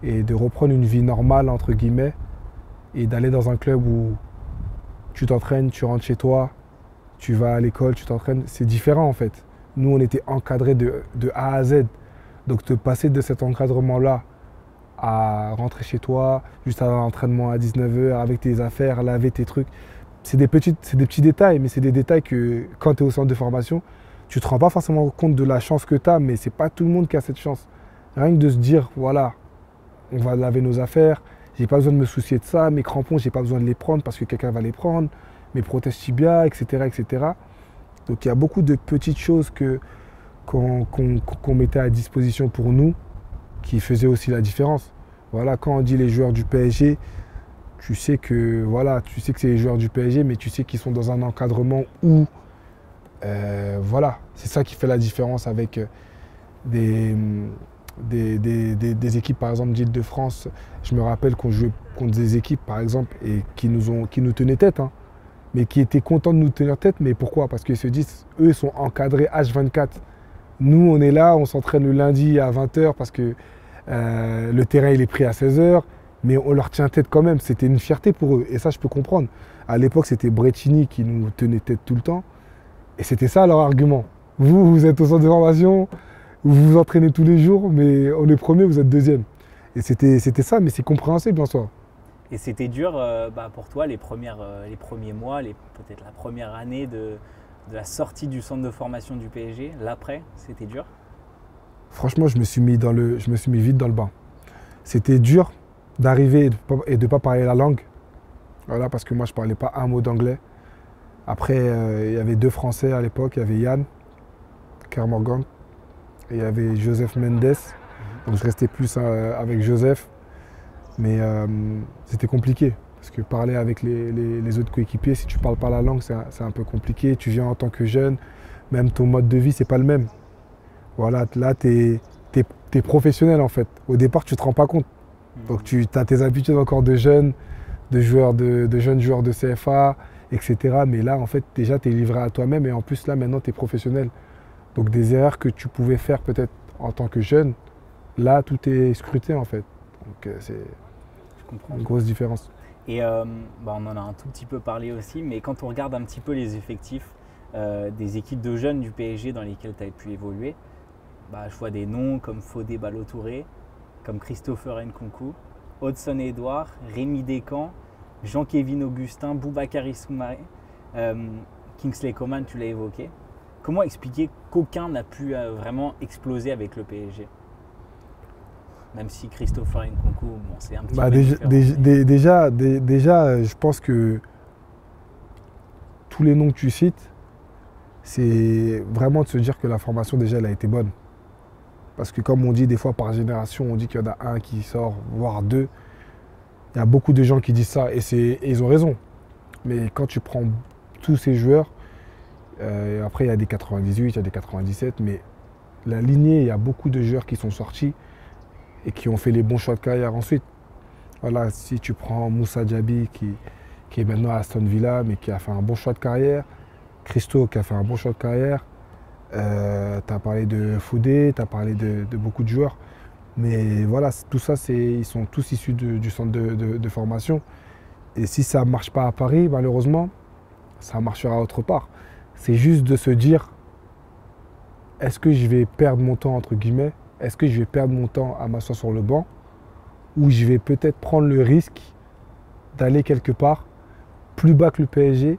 et de reprendre une vie normale, entre guillemets, et d'aller dans un club où tu t'entraînes, tu rentres chez toi, tu vas à l'école, tu t'entraînes. C'est différent en fait. Nous, on était encadrés de, de A à Z. Donc, de passer de cet encadrement-là à rentrer chez toi, juste à l'entraînement à 19h, avec tes affaires, laver tes trucs. C'est des, petits détails, mais c'est des détails que quand tu es au centre de formation, tu ne te rends pas forcément compte de la chance que tu as, mais c'est pas tout le monde qui a cette chance. Rien que de se dire, voilà, on va laver nos affaires, j'ai pas besoin de me soucier de ça, mes crampons, j'ai pas besoin de les prendre parce que quelqu'un va les prendre, mes prothèses tibia, etc., etc. Donc il y a beaucoup de petites choses que, qu'on, mettait à disposition pour nous qui faisait aussi la différence. Voilà, quand on dit les joueurs du PSG, tu sais que voilà, tu sais que c'est les joueurs du PSG, mais tu sais qu'ils sont dans un encadrement où euh, voilà, c'est ça qui fait la différence avec euh, des, équipes, par exemple, d'Île-de-France. Je me rappelle qu'on jouait contre des équipes, par exemple, et qui nous, ont, qui nous tenaient tête, hein, mais qui étaient contents de nous tenir tête. Mais pourquoi? Parce qu'ils se disent, eux, ils sont encadrés H24. Nous, on est là, on s'entraîne le lundi à 20h parce que euh, le terrain il est pris à 16h, mais on leur tient tête quand même. C'était une fierté pour eux. Et ça, je peux comprendre. À l'époque, c'était Brettini qui nous tenait tête tout le temps. Et c'était ça leur argument. Vous, vous êtes au centre de formation, vous vous entraînez tous les jours, mais on est premier, vous êtes deuxième. Et c'était ça, mais c'est compréhensible en soi. Et c'était dur euh, bah, pour toi les, euh, les premiers mois, peut-être la première année de, de la sortie du centre de formation du PSG, l'après, c'était dur Franchement, je me suis mis, dans le, je me suis mis vite dans le bain. C'était dur d'arriver et de ne pas parler la langue. Voilà, parce que moi, je ne parlais pas un mot d'anglais. Après, euh, il y avait deux Français à l'époque. Il y avait Yann Kermorgan et il y avait Joseph Mendes. Donc je restais plus euh, avec Joseph. Mais euh, c'était compliqué. Parce que parler avec les, autres coéquipiers, si tu ne parles pas la langue, c'est un, peu compliqué. Tu viens en tant que jeune, même ton mode de vie, c'est pas le même. Voilà, là, tu es, professionnel en fait. Au départ, tu ne te rends pas compte. Donc tu as tes habitudes encore de jeunes, de, joueurs de, jeunes joueurs de CFA, etc. Mais là, en fait, déjà, tu es livré à toi-même et en plus, là, maintenant, tu es professionnel. Donc des erreurs que tu pouvais faire peut-être en tant que jeune, Là, tout est scruté en fait. Donc euh, c'est une grosse différence. Et euh, bah, on en a un tout petit peu parlé aussi, mais quand on regarde un petit peu les effectifs euh, des équipes de jeunes du PSG dans lesquelles tu as pu évoluer, bah, je vois des noms comme Fodé Balotouré, comme Christopher Nkunku, Hudson Edouard, Rémi Descamps, Jean-Kévin Augustin, Boubacari Soumaré, Kingsley Coman, tu l'as évoqué. Comment expliquer qu'aucun n'a pu vraiment exploser avec le PSG même si Christopher Nkunku, bon, c'est un petit bah, peu déjà, déjà, je pense que tous les noms que tu cites, c'est vraiment de se dire que la formation déjà elle a été bonne. Parce que comme on dit des fois par génération, on dit qu'il y en a un qui sort, voire deux. Il y a beaucoup de gens qui disent ça et, et ils ont raison. Mais quand tu prends tous ces joueurs, euh, après il y a des 98, il y a des 97, mais la lignée, il y a beaucoup de joueurs qui sont sortis et qui ont fait les bons choix de carrière ensuite. Voilà, si tu prends Moussa Diaby qui, qui est maintenant à Aston Villa mais qui a fait un bon choix de carrière, Christo qui a fait un bon choix de carrière, euh, tu as parlé de Foudé, tu as parlé de, beaucoup de joueurs. Mais voilà, tout ça, ils sont tous issus du centre de, formation. Et si ça ne marche pas à Paris, malheureusement, ça marchera autre part. C'est juste de se dire, est-ce que je vais perdre mon temps, entre guillemets, est-ce que je vais perdre mon temps à m'asseoir sur le banc ou je vais peut-être prendre le risque d'aller quelque part plus bas que le PSG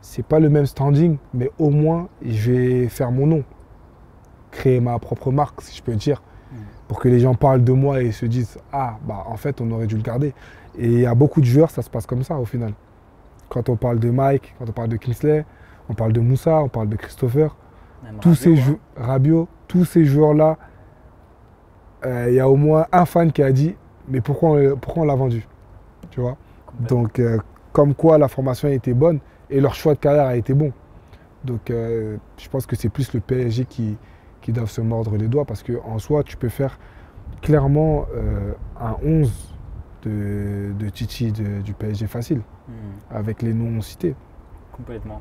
C'est pas le même standing, mais au moins je vais faire mon nom, créer ma propre marque, si je peux dire, hmm. pour que les gens parlent de moi et se disent ah bah en fait on aurait dû le garder. Et a beaucoup de joueurs, ça se passe comme ça au final. Quand on parle de Mike, quand on parle de Kingsley, on parle de Moussa, on parle de Christopher, tous ces hein. Rabio, tous ces joueurs là il y a au moins un fan qui a dit mais pourquoi on, pourquoi on l'a vendu? Tu vois? Donc, euh, comme quoi la formation a été bonne et leur choix de carrière a été bon. Donc, euh, je pense que c'est plus le PSG qui, qui doivent se mordre les doigts parce qu'en soi, tu peux faire clairement un 11 de, de Titi du PSG facile hmm. avec les noms cités. Complètement.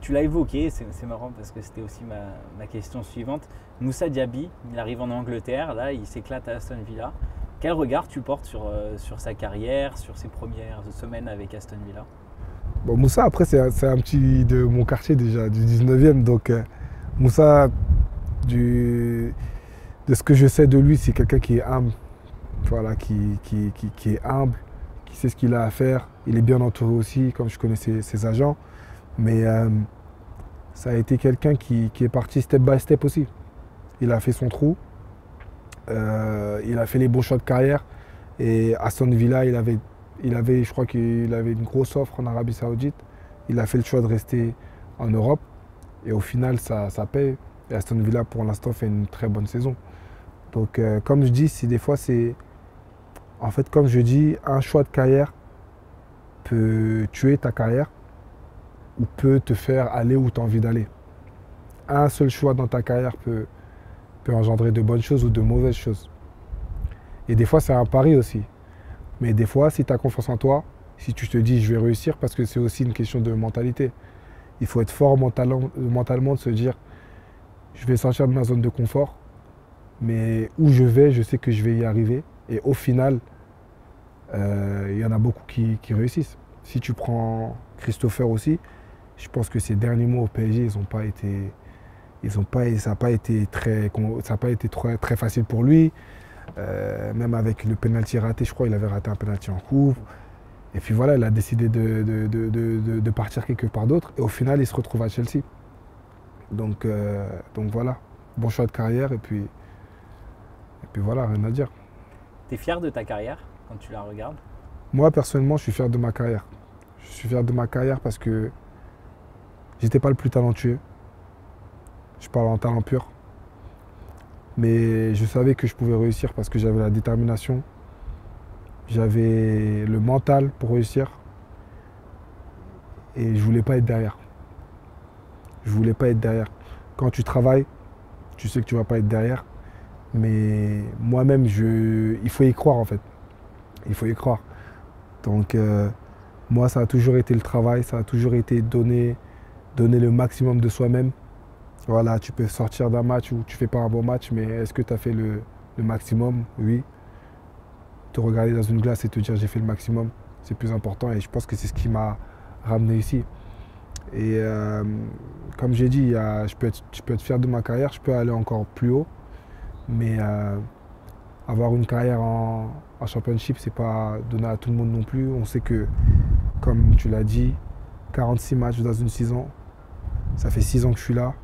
Tu l'as évoqué, c'est marrant parce que c'était aussi ma, question suivante. Moussa Diaby, il arrive en Angleterre, là, il s'éclate à Aston Villa. Quel regard tu portes sur, euh, sur sa carrière, sur ses premières semaines avec Aston Villa? Bon, Moussa, après, c'est un, petit de mon quartier déjà, du 19e. Donc, euh, Moussa, de ce que je sais de lui, c'est quelqu'un qui est humble. Voilà, qui, qui, qui, est humble, qui sait ce qu'il a à faire. Il est bien entouré aussi, comme je connais ses agents. Mais euh, ça a été quelqu'un qui, est parti step by step aussi. Il a fait son trou, euh, il a fait les bons choix de carrière. Et à Aston Villa, il avait, il avait, je crois qu'il avait une grosse offre en Arabie Saoudite. Il a fait le choix de rester en Europe. Et au final, ça, ça paye. Et Aston Villa, pour l'instant, fait une très bonne saison. Donc, euh, comme je dis, des fois, c'est. En fait, comme je dis, un choix de carrière peut tuer ta carrière ou peut te faire aller où tu as envie d'aller. Un seul choix dans ta carrière peut, peut engendrer de bonnes choses ou de mauvaises choses. Et des fois, c'est un pari aussi. Mais des fois, si tu as confiance en toi, si tu te dis je vais réussir, parce que c'est aussi une question de mentalité. Il faut être fort mentalement, mentalement de se dire je vais sortir de ma zone de confort, mais où je vais, je sais que je vais y arriver. Et au final, euh, il y en a beaucoup qui, qui réussissent. Si tu prends Christopher aussi, je pense que ces derniers mois au PSG, ils ont pas été, ils ont pas, ça n'a pas été très, ça pas été très, très facile pour lui. Euh, même avec le penalty raté, je crois qu'il avait raté un penalty en couvre. Et puis voilà, il a décidé de, de, partir quelque part d'autre. Et au final, il se retrouve à Chelsea. Donc, euh, donc voilà, bon choix de carrière. Et puis, et puis voilà, rien à dire. Tu es fier de ta carrière quand tu la regardes? Moi, personnellement, je suis fier de ma carrière. Je suis fier de ma carrière parce que J'étais pas le plus talentueux. Je parle en talent pur. Mais je savais que je pouvais réussir parce que j'avais la détermination. J'avais le mental pour réussir. Et je voulais pas être derrière. Je voulais pas être derrière. Quand tu travailles, tu sais que tu vas pas être derrière. Mais moi-même, je... il faut y croire en fait. Il faut y croire. Donc euh, moi, ça a toujours été le travail, ça a toujours été donner donner le maximum de soi-même. Voilà, tu peux sortir d'un match où tu fais pas un bon match, mais est-ce que tu as fait le, maximum, oui. Te regarder dans une glace et te dire j'ai fait le maximum, c'est plus important et je pense que c'est ce qui m'a ramené ici. Et euh, comme j'ai dit, je, peux être, je, peux être, fier de ma carrière, je peux aller encore plus haut, mais euh, avoir une carrière en, en championship, c'est pas donné à tout le monde non plus. On sait que, comme tu l'as dit, 46 matchs dans une saison, ça fait 6 ans que je suis là.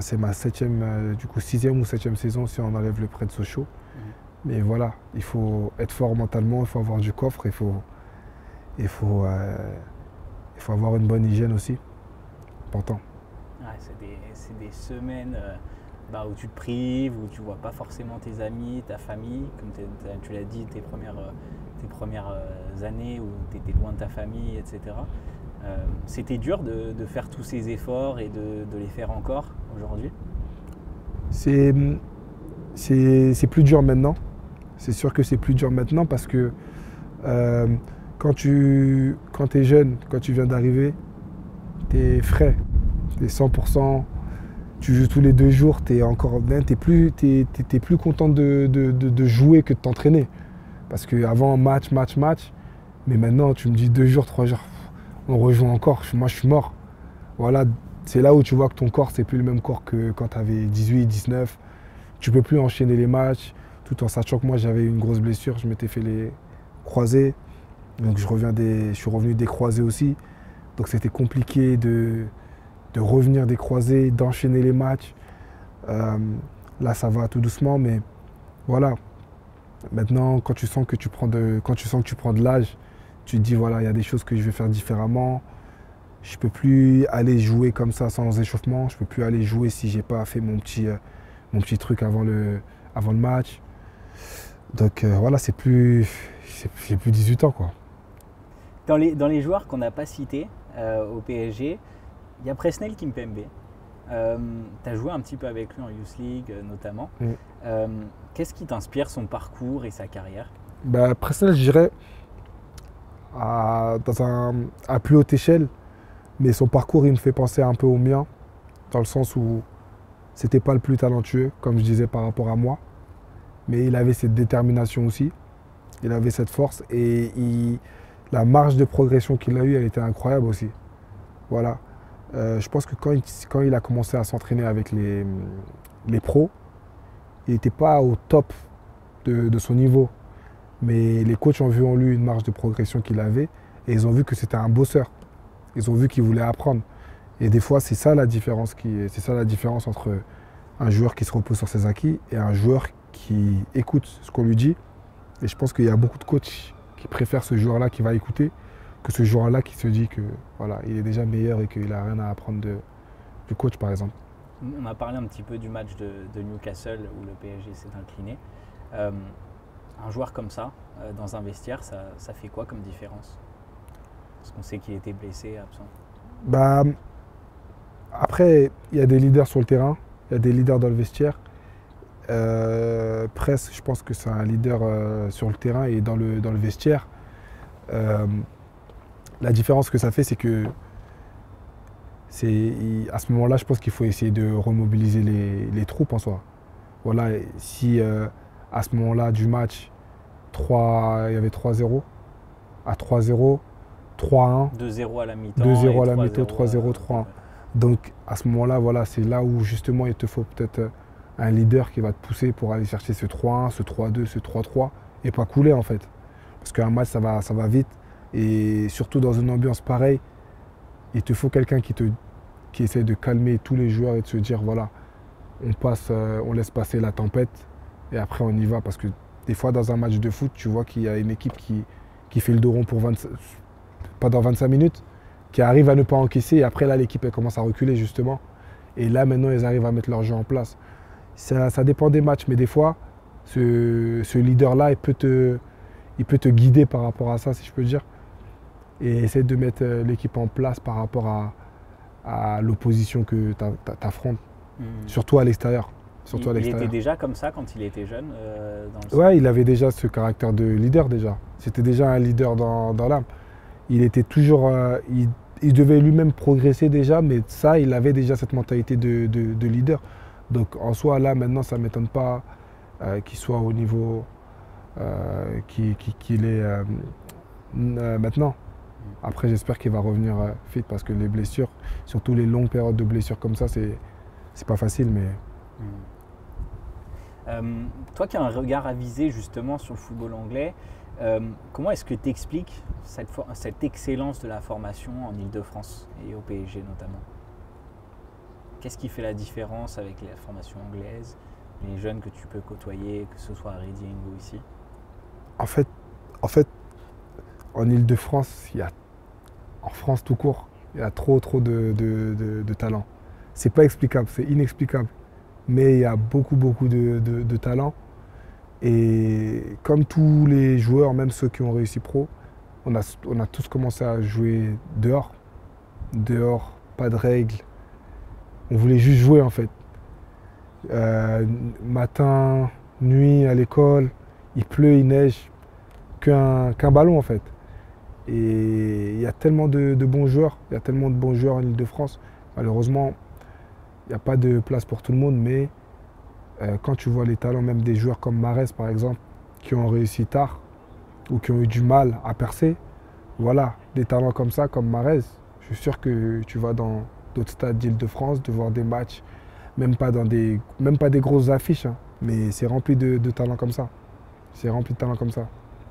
C'est ma septième, euh, du coup sixième ou septième saison si on enlève le prêt de Sochaux. Mhm. Mais voilà, il faut être fort mentalement, il faut avoir du coffre, il faut, il faut, euh, il faut avoir une bonne hygiène aussi. Important. c'est des, des, semaines euh, bah, où tu te prives, où tu vois pas forcément tes amis, ta famille, comme tu l'as dit, tes premières, tes premières années où tu étais loin de ta famille, etc. C'était dur de, de, faire tous ces efforts et de, de les faire encore aujourd'hui C'est plus dur maintenant. C'est sûr que c'est plus dur maintenant parce que euh, quand tu quand es jeune, quand tu viens d'arriver, tu es frais, tu es 100%, tu joues tous les deux jours, tu es encore bien, tu es, plus, plus content de, de, jouer que de t'entraîner. Parce qu'avant, match, match, match, mais maintenant, tu me dis deux jours, trois jours, on rejoint encore, moi je suis mort. Voilà, c'est là où tu vois que ton corps, c'est plus le même corps que quand tu avais 18, 19. Tu peux plus enchaîner les matchs, tout en sachant que moi j'avais une grosse blessure, je m'étais fait les croisés. Donc je, reviens des, je suis revenu des croisés aussi. Donc c'était compliqué de, de, revenir des croisés, d'enchaîner les matchs. Euh, là ça va tout doucement, mais voilà. Maintenant, tu prends de, quand tu sens que tu prends de l'âge, tu te dis voilà, il y a des choses que je vais faire différemment. Je peux plus aller jouer comme ça sans échauffement. Je peux plus aller jouer si j'ai pas fait mon petit, euh, mon petit truc avant le, avant le match. Donc euh, voilà, c'est plus, j'ai plus 18 ans quoi. Dans les, dans les joueurs qu'on n'a pas cités euh, au PSG, il y a Presnel Kimpembe. tu as joué un petit peu avec lui en Youth League notamment. Mm. Qu'est-ce qui t'inspire son parcours et sa carrière? Bah, Presnel, je dirais, à, plus haute échelle, mais son parcours, il me fait penser un peu au mien, dans le sens où c'était pas le plus talentueux, comme je disais par rapport à moi, mais il avait cette détermination aussi, il avait cette force et la marge de progression qu'il a eue, elle était incroyable aussi. Voilà. Euh, je pense que quand il, a commencé à s'entraîner avec les, pros, il n'était pas au top de, son niveau. Mais les coachs ont vu en lui une marge de progression qu'il avait et ils ont vu que c'était un bosseur. Ils ont vu qu'il voulait apprendre. Et des fois, c'est ça la différence c'est ça la différence entre un joueur qui se repose sur ses acquis et un joueur qui écoute ce qu'on lui dit. Et je pense qu'il y a beaucoup de coachs qui préfèrent ce joueur-là qui va écouter que ce joueur-là qui se dit que voilà, il est déjà meilleur et qu'il n'a rien à apprendre du coach, par exemple. On a parlé un petit peu du match de, Newcastle où le PSG s'est incliné. Euh, un joueur comme ça, euh, dans un vestiaire, ça, fait quoi comme différence? Parce qu'on sait qu'il était blessé, absent. Bah, après, il y a des leaders sur le terrain, il y a des leaders dans le vestiaire. Euh, Presse, je pense que c'est un leader euh, sur le terrain et dans le, dans le vestiaire. Euh, la différence que ça fait, c'est que c'est à ce moment-là, je pense qu'il faut essayer de remobiliser les, les, troupes en soi. Voilà, si à ce moment-là du match, 3, il y avait 3-0, à 3-0, 3-1. 2-0 à la mi-temps. 2-0 à la mi-temps, 3-0, 3-1. Donc à ce moment-là, voilà, c'est là où justement il te faut peut-être euh, un leader qui va te pousser pour aller chercher ce 3-1, ce 3-2, ce 3-3 et pas couler en fait. Parce qu'un match, ça va, ça va vite. Et surtout dans une ambiance pareille, il te faut quelqu'un qui, te, qui essaie de calmer tous les joueurs et de se dire voilà, on, passe, euh, on laisse passer la tempête et après on y va. Parce que des fois, dans un match de foot, tu vois qu'il y a une équipe qui, qui fait le dos rond pour 20, pendant 25 minutes, qui arrivent à ne pas encaisser. Et après, là, l'équipe, elle commence à reculer, justement. Et là, maintenant, ils arrivent à mettre leur jeu en place. Ça, dépend des matchs, mais des fois, ce, leader-là, il, peut te, il peut te guider par rapport à ça, si je peux dire. Et essayer de mettre euh, l'équipe en place par rapport à, à l'opposition que tu affrontes, hmm. surtout à l'extérieur. Surtout il, il était déjà comme ça quand il était jeune euh, Ouais, il avait déjà ce caractère de leader déjà. C'était déjà un leader dans, dans l'âme il était toujours. Euh, il, devait lui-même progresser déjà, mais ça, il avait déjà cette mentalité de, leader. Donc en soi, là, maintenant, ça ne m'étonne pas qu'il soit au niveau qu'il est maintenant. Après, j'espère qu'il va revenir vite parce que les blessures, surtout les longues périodes de blessures comme ça, c'est pas facile. Mais... toi qui as un regard avisé justement sur le football anglais, euh, comment est-ce que tu expliques cette, excellence de la formation en Ile-de-France et au PSG notamment? Qu'est-ce qui fait la différence avec la formation anglaise, les jeunes que tu peux côtoyer, que ce soit à Reading ou ici? En fait, en fait, en Ile-de-France, en France tout court, il y a trop trop de, de, de, talent. C'est pas explicable, c'est inexplicable. Mais il y a beaucoup beaucoup de, de talent et comme tous les joueurs, même ceux qui ont réussi pro, on a, on a tous commencé à jouer dehors. Dehors, pas de règles. On voulait juste jouer en fait. Euh, matin, nuit à l'école, il pleut, il neige, qu'un ballon en fait. Et il y a tellement de, bons joueurs, il y a tellement de bons joueurs en Ile-de-France. Malheureusement, il n'y a pas de place pour tout le monde, mais euh, quand tu vois les talents même des joueurs comme Marès par exemple, qui ont réussi tard ou qui ont eu du mal à percer, voilà, des talents comme ça, comme Marès, je suis sûr que tu vas dans d'autres stades d'Île-de-France de voir des matchs, même pas, dans des, même pas des grosses affiches, hein, mais c'est rempli de, talents comme ça. C'est rempli de talents comme ça.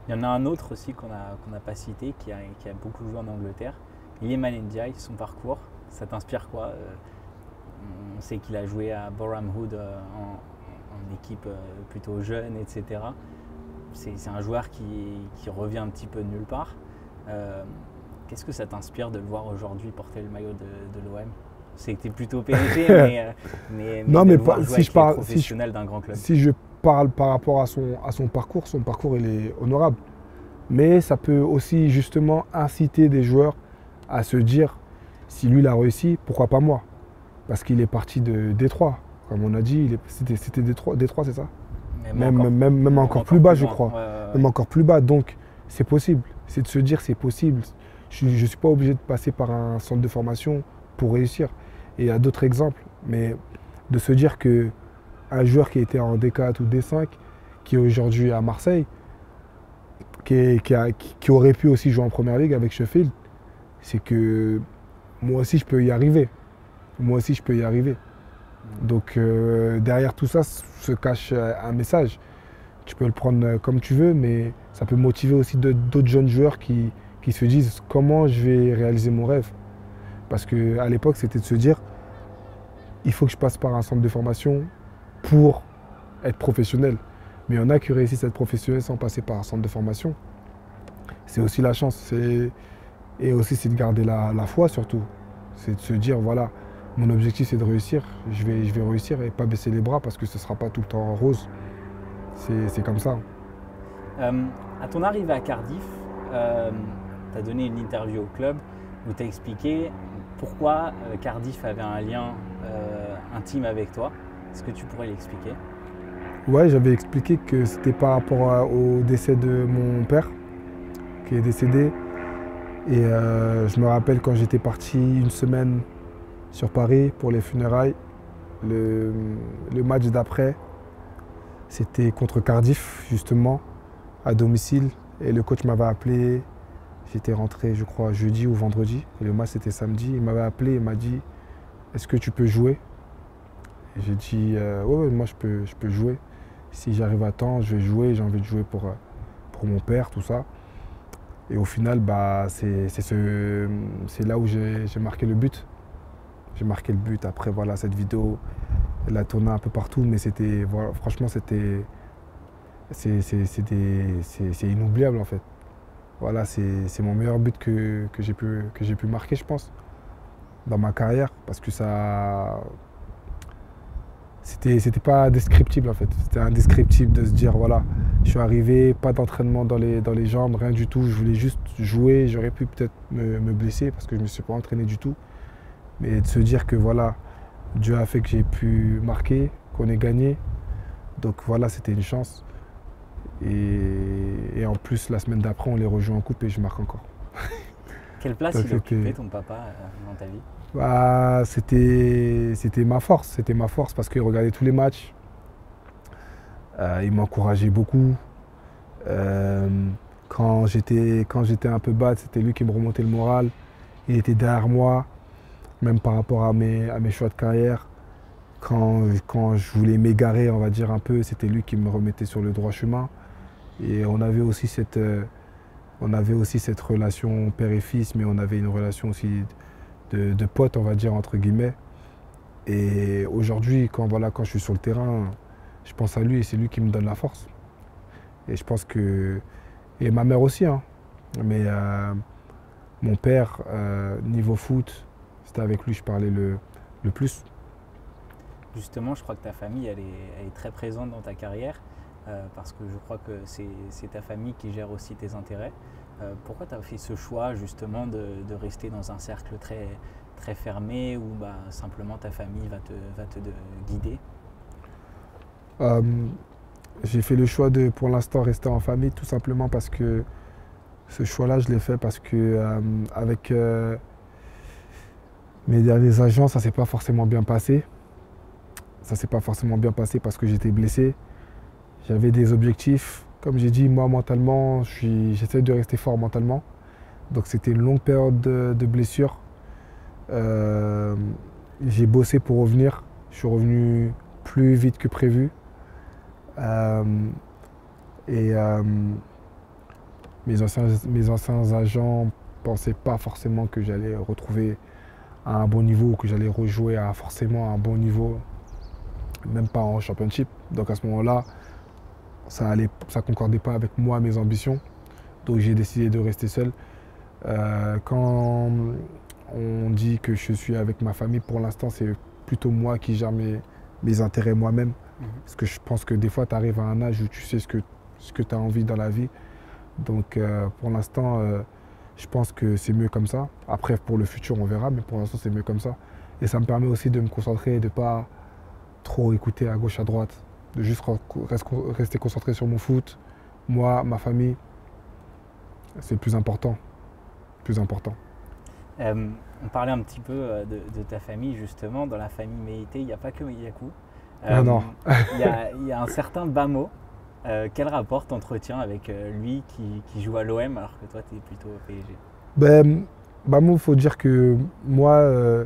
Il y en a un autre aussi qu'on n'a pas cité, qui a, beaucoup joué en Angleterre. Il est son parcours, ça t'inspire quoi euh, On sait qu'il a joué à Boreham Hood euh, en, équipe euh, plutôt jeune, etc. C'est un joueur qui, revient un petit peu de nulle part. Euh, qu'est-ce que ça t'inspire de le voir aujourd'hui porter le maillot de, l'OM C'est que tu es plutôt PSG, mais, mais, non, mais si je parle professionnel d'un grand club. Si je parle par rapport à son, à son parcours, son parcours il est honorable. Mais ça peut aussi justement inciter des joueurs à se dire si lui l'a réussi, pourquoi pas moi? Parce qu'il est parti de Détroit. Comme on a dit, c'était Détroit, Détroit c'est ça? Même, encore, même, même, encore, plus bas, je crois. Même encore plus bas. Donc, c'est possible. C'est de se dire c'est possible. Je ne suis pas obligé de passer par un centre de formation pour réussir. Et il y a d'autres exemples. Mais de se dire que un joueur qui était en D4 ou D5, qui est aujourd'hui à Marseille, qui, qui, aurait pu aussi jouer en première ligue avec Sheffield, c'est que moi aussi je peux y arriver. Moi aussi je peux y arriver. Donc euh, derrière tout ça se cache euh, un message. Tu peux le prendre euh, comme tu veux, mais ça peut motiver aussi d'autres jeunes joueurs qui, se disent comment je vais réaliser mon rêve? Parce qu'à l'époque, c'était de se dire il faut que je passe par un centre de formation pour être professionnel. Mais il y en a qui réussissent à être professionnels sans passer par un centre de formation. C'est aussi la chance. Et aussi, c'est de garder la foi surtout. C'est de se dire voilà, mon objectif, c'est de réussir. Je vais, je vais réussir et pas baisser les bras parce que ce ne sera pas tout le temps rose. C'est comme ça. Euh, à ton arrivée à Cardiff, euh, tu as donné une interview au club où tu as expliqué pourquoi euh, Cardiff avait un lien intime avec toi. Est-ce que tu pourrais l'expliquer? Ouais, j'avais expliqué que c'était par rapport au décès de mon père qui est décédé. Et je me rappelle quand j'étais parti une semaine sur Paris pour les funérailles. Le, match d'après, c'était contre Cardiff, justement, à domicile. Et le coach m'avait appelé. J'étais rentré, je crois, jeudi ou vendredi. Et le match, c'était samedi. Il m'avait appelé et m'a dit Est-ce que tu peux jouer? J'ai dit euh, moi, je peux, je peux jouer. Si j'arrive à temps, je vais jouer. J'ai envie de jouer pour, pour mon père, tout ça. Et au final, bah, c'est là où j'ai marqué le but. J'ai marqué le but. Après, voilà, cette vidéo, elle a tourné un peu partout, mais c'était, franchement, c'était, c'est inoubliable en fait. Voilà, c'est mon meilleur but que, que j'ai pu, pu marquer, je pense, dans ma carrière, parce que ça, c'était pas descriptible en fait. C'était indescriptible de se dire voilà, je suis arrivé, pas d'entraînement dans les, dans les jambes, rien du tout. Je voulais juste jouer. J'aurais pu peut-être me, me, blesser parce que je ne me suis pas entraîné du tout. Mais de se dire que voilà, Dieu a fait que j'ai pu marquer, qu'on ait gagné. Donc voilà, c'était une chance. Et, en plus, la semaine d'après, on les rejoint en coupe et je marque encore. Quelle place il occupait ton papa euh, dans ta vie? Bah, c'était, c'était ma force, c'était ma force parce qu'il regardait tous les matchs. Euh, il m'encourageait beaucoup. Euh, quand j'étais un peu bas, c'était lui qui me remontait le moral. Il était derrière moi, même par rapport à mes, choix de carrière. Quand, quand je voulais m'égarer, on va dire un peu, c'était lui qui me remettait sur le droit chemin. Et on avait aussi cette, euh, on avait aussi cette relation père et fils, mais on avait une relation aussi de, de pote, on va dire, entre guillemets. Et aujourd'hui, quand, voilà, quand je suis sur le terrain, je pense à lui et c'est lui qui me donne la force. Et je pense que. Et ma mère aussi, hein. Mais euh, mon père, euh, niveau foot, c'était avec lui que je parlais le, le, plus. Justement, je crois que ta famille, elle est, elle est très présente dans ta carrière. Euh, parce que je crois que c'est ta famille qui gère aussi tes intérêts. Euh, pourquoi tu as fait ce choix justement de, de, rester dans un cercle très, très fermé où bah, simplement ta famille va te, va te de, guider? Euh, J'ai fait le choix de pour l'instant rester en famille tout simplement parce que ce choix-là je l'ai fait parce que avec mes derniers agents ça s'est pas forcément bien passé. Ça s'est pas forcément bien passé parce que j'étais blessé. J'avais des objectifs. Comme j'ai dit, moi mentalement, j'essaie de rester fort mentalement. Donc c'était une longue période de, blessure. Euh, j'ai bossé pour revenir. Je suis revenu plus vite que prévu. Euh, et euh, mes, anciens, mes anciens agents ne pensaient pas forcément que j'allais retrouver à un bon niveau ou que j'allais rejouer à forcément un bon niveau, même pas en championship. Donc à ce moment-là, ça ne ça concordait pas avec moi, mes ambitions. Donc j'ai décidé de rester seul. Euh, quand on dit que je suis avec ma famille, pour l'instant, c'est plutôt moi qui gère mes, mes intérêts moi-même. Mmh. Parce que je pense que des fois, tu arrives à un âge où tu sais ce que, ce que tu as envie dans la vie. Donc euh, pour l'instant, euh, je pense que c'est mieux comme ça. Après, pour le futur, on verra, mais pour l'instant, c'est mieux comme ça. Et ça me permet aussi de me concentrer et de ne pas trop écouter à gauche, à droite. De juste rester concentré sur mon foot, moi, ma famille. C'est plus important. Plus important. Euh, on parlait un petit peu euh, de, de, ta famille, justement. Dans la famille Meïté, il n'y a pas que Yaku. Euh, ah non. Il y, y, a un certain Bamo. Euh, quel rapport t'entretiens avec euh, lui qui, joue à l'OM alors que toi, tu es plutôt au PSG ben, il faut dire que moi, euh,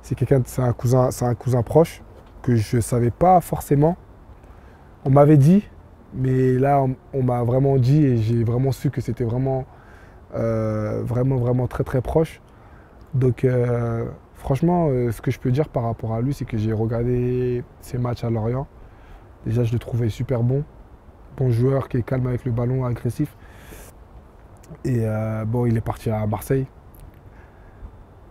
c'est quelqu'un, c'est un, cousin, un cousin proche que je ne savais pas forcément. On m'avait dit, mais là, on, m'a vraiment dit et j'ai vraiment su que c'était vraiment, vraiment, vraiment très, très proche. Donc, franchement, ce que je peux dire par rapport à lui, c'est que j'ai regardé ses matchs à Lorient. Déjà, je le trouvais super bon. Bon joueur qui est calme avec le ballon, agressif. Et euh, bon, il est parti à Marseille.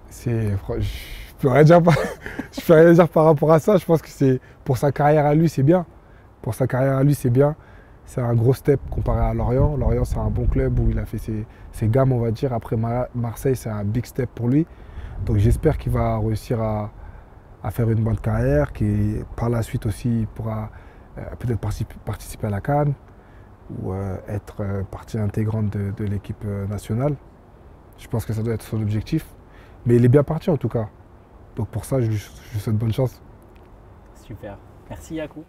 C'est, je peux rien dire peux rien dire par rapport à ça. Je pense que c'est pour sa carrière à lui, c'est bien. Pour sa carrière à lui, c'est bien. C'est un gros step comparé à Lorient. Lorient, c'est un bon club où il a fait ses, ses gammes, on va dire. Après Marseille, c'est un big step pour lui. Donc j'espère qu'il va réussir à, à, faire une bonne carrière, qui par la suite aussi pourra euh, peut-être participer, à la Cannes ou euh, être euh, partie intégrante de, l'équipe nationale. Je pense que ça doit être son objectif. Mais il est bien parti en tout cas. Donc pour ça, je lui, souhaite bonne chance. Super. Merci Yakou.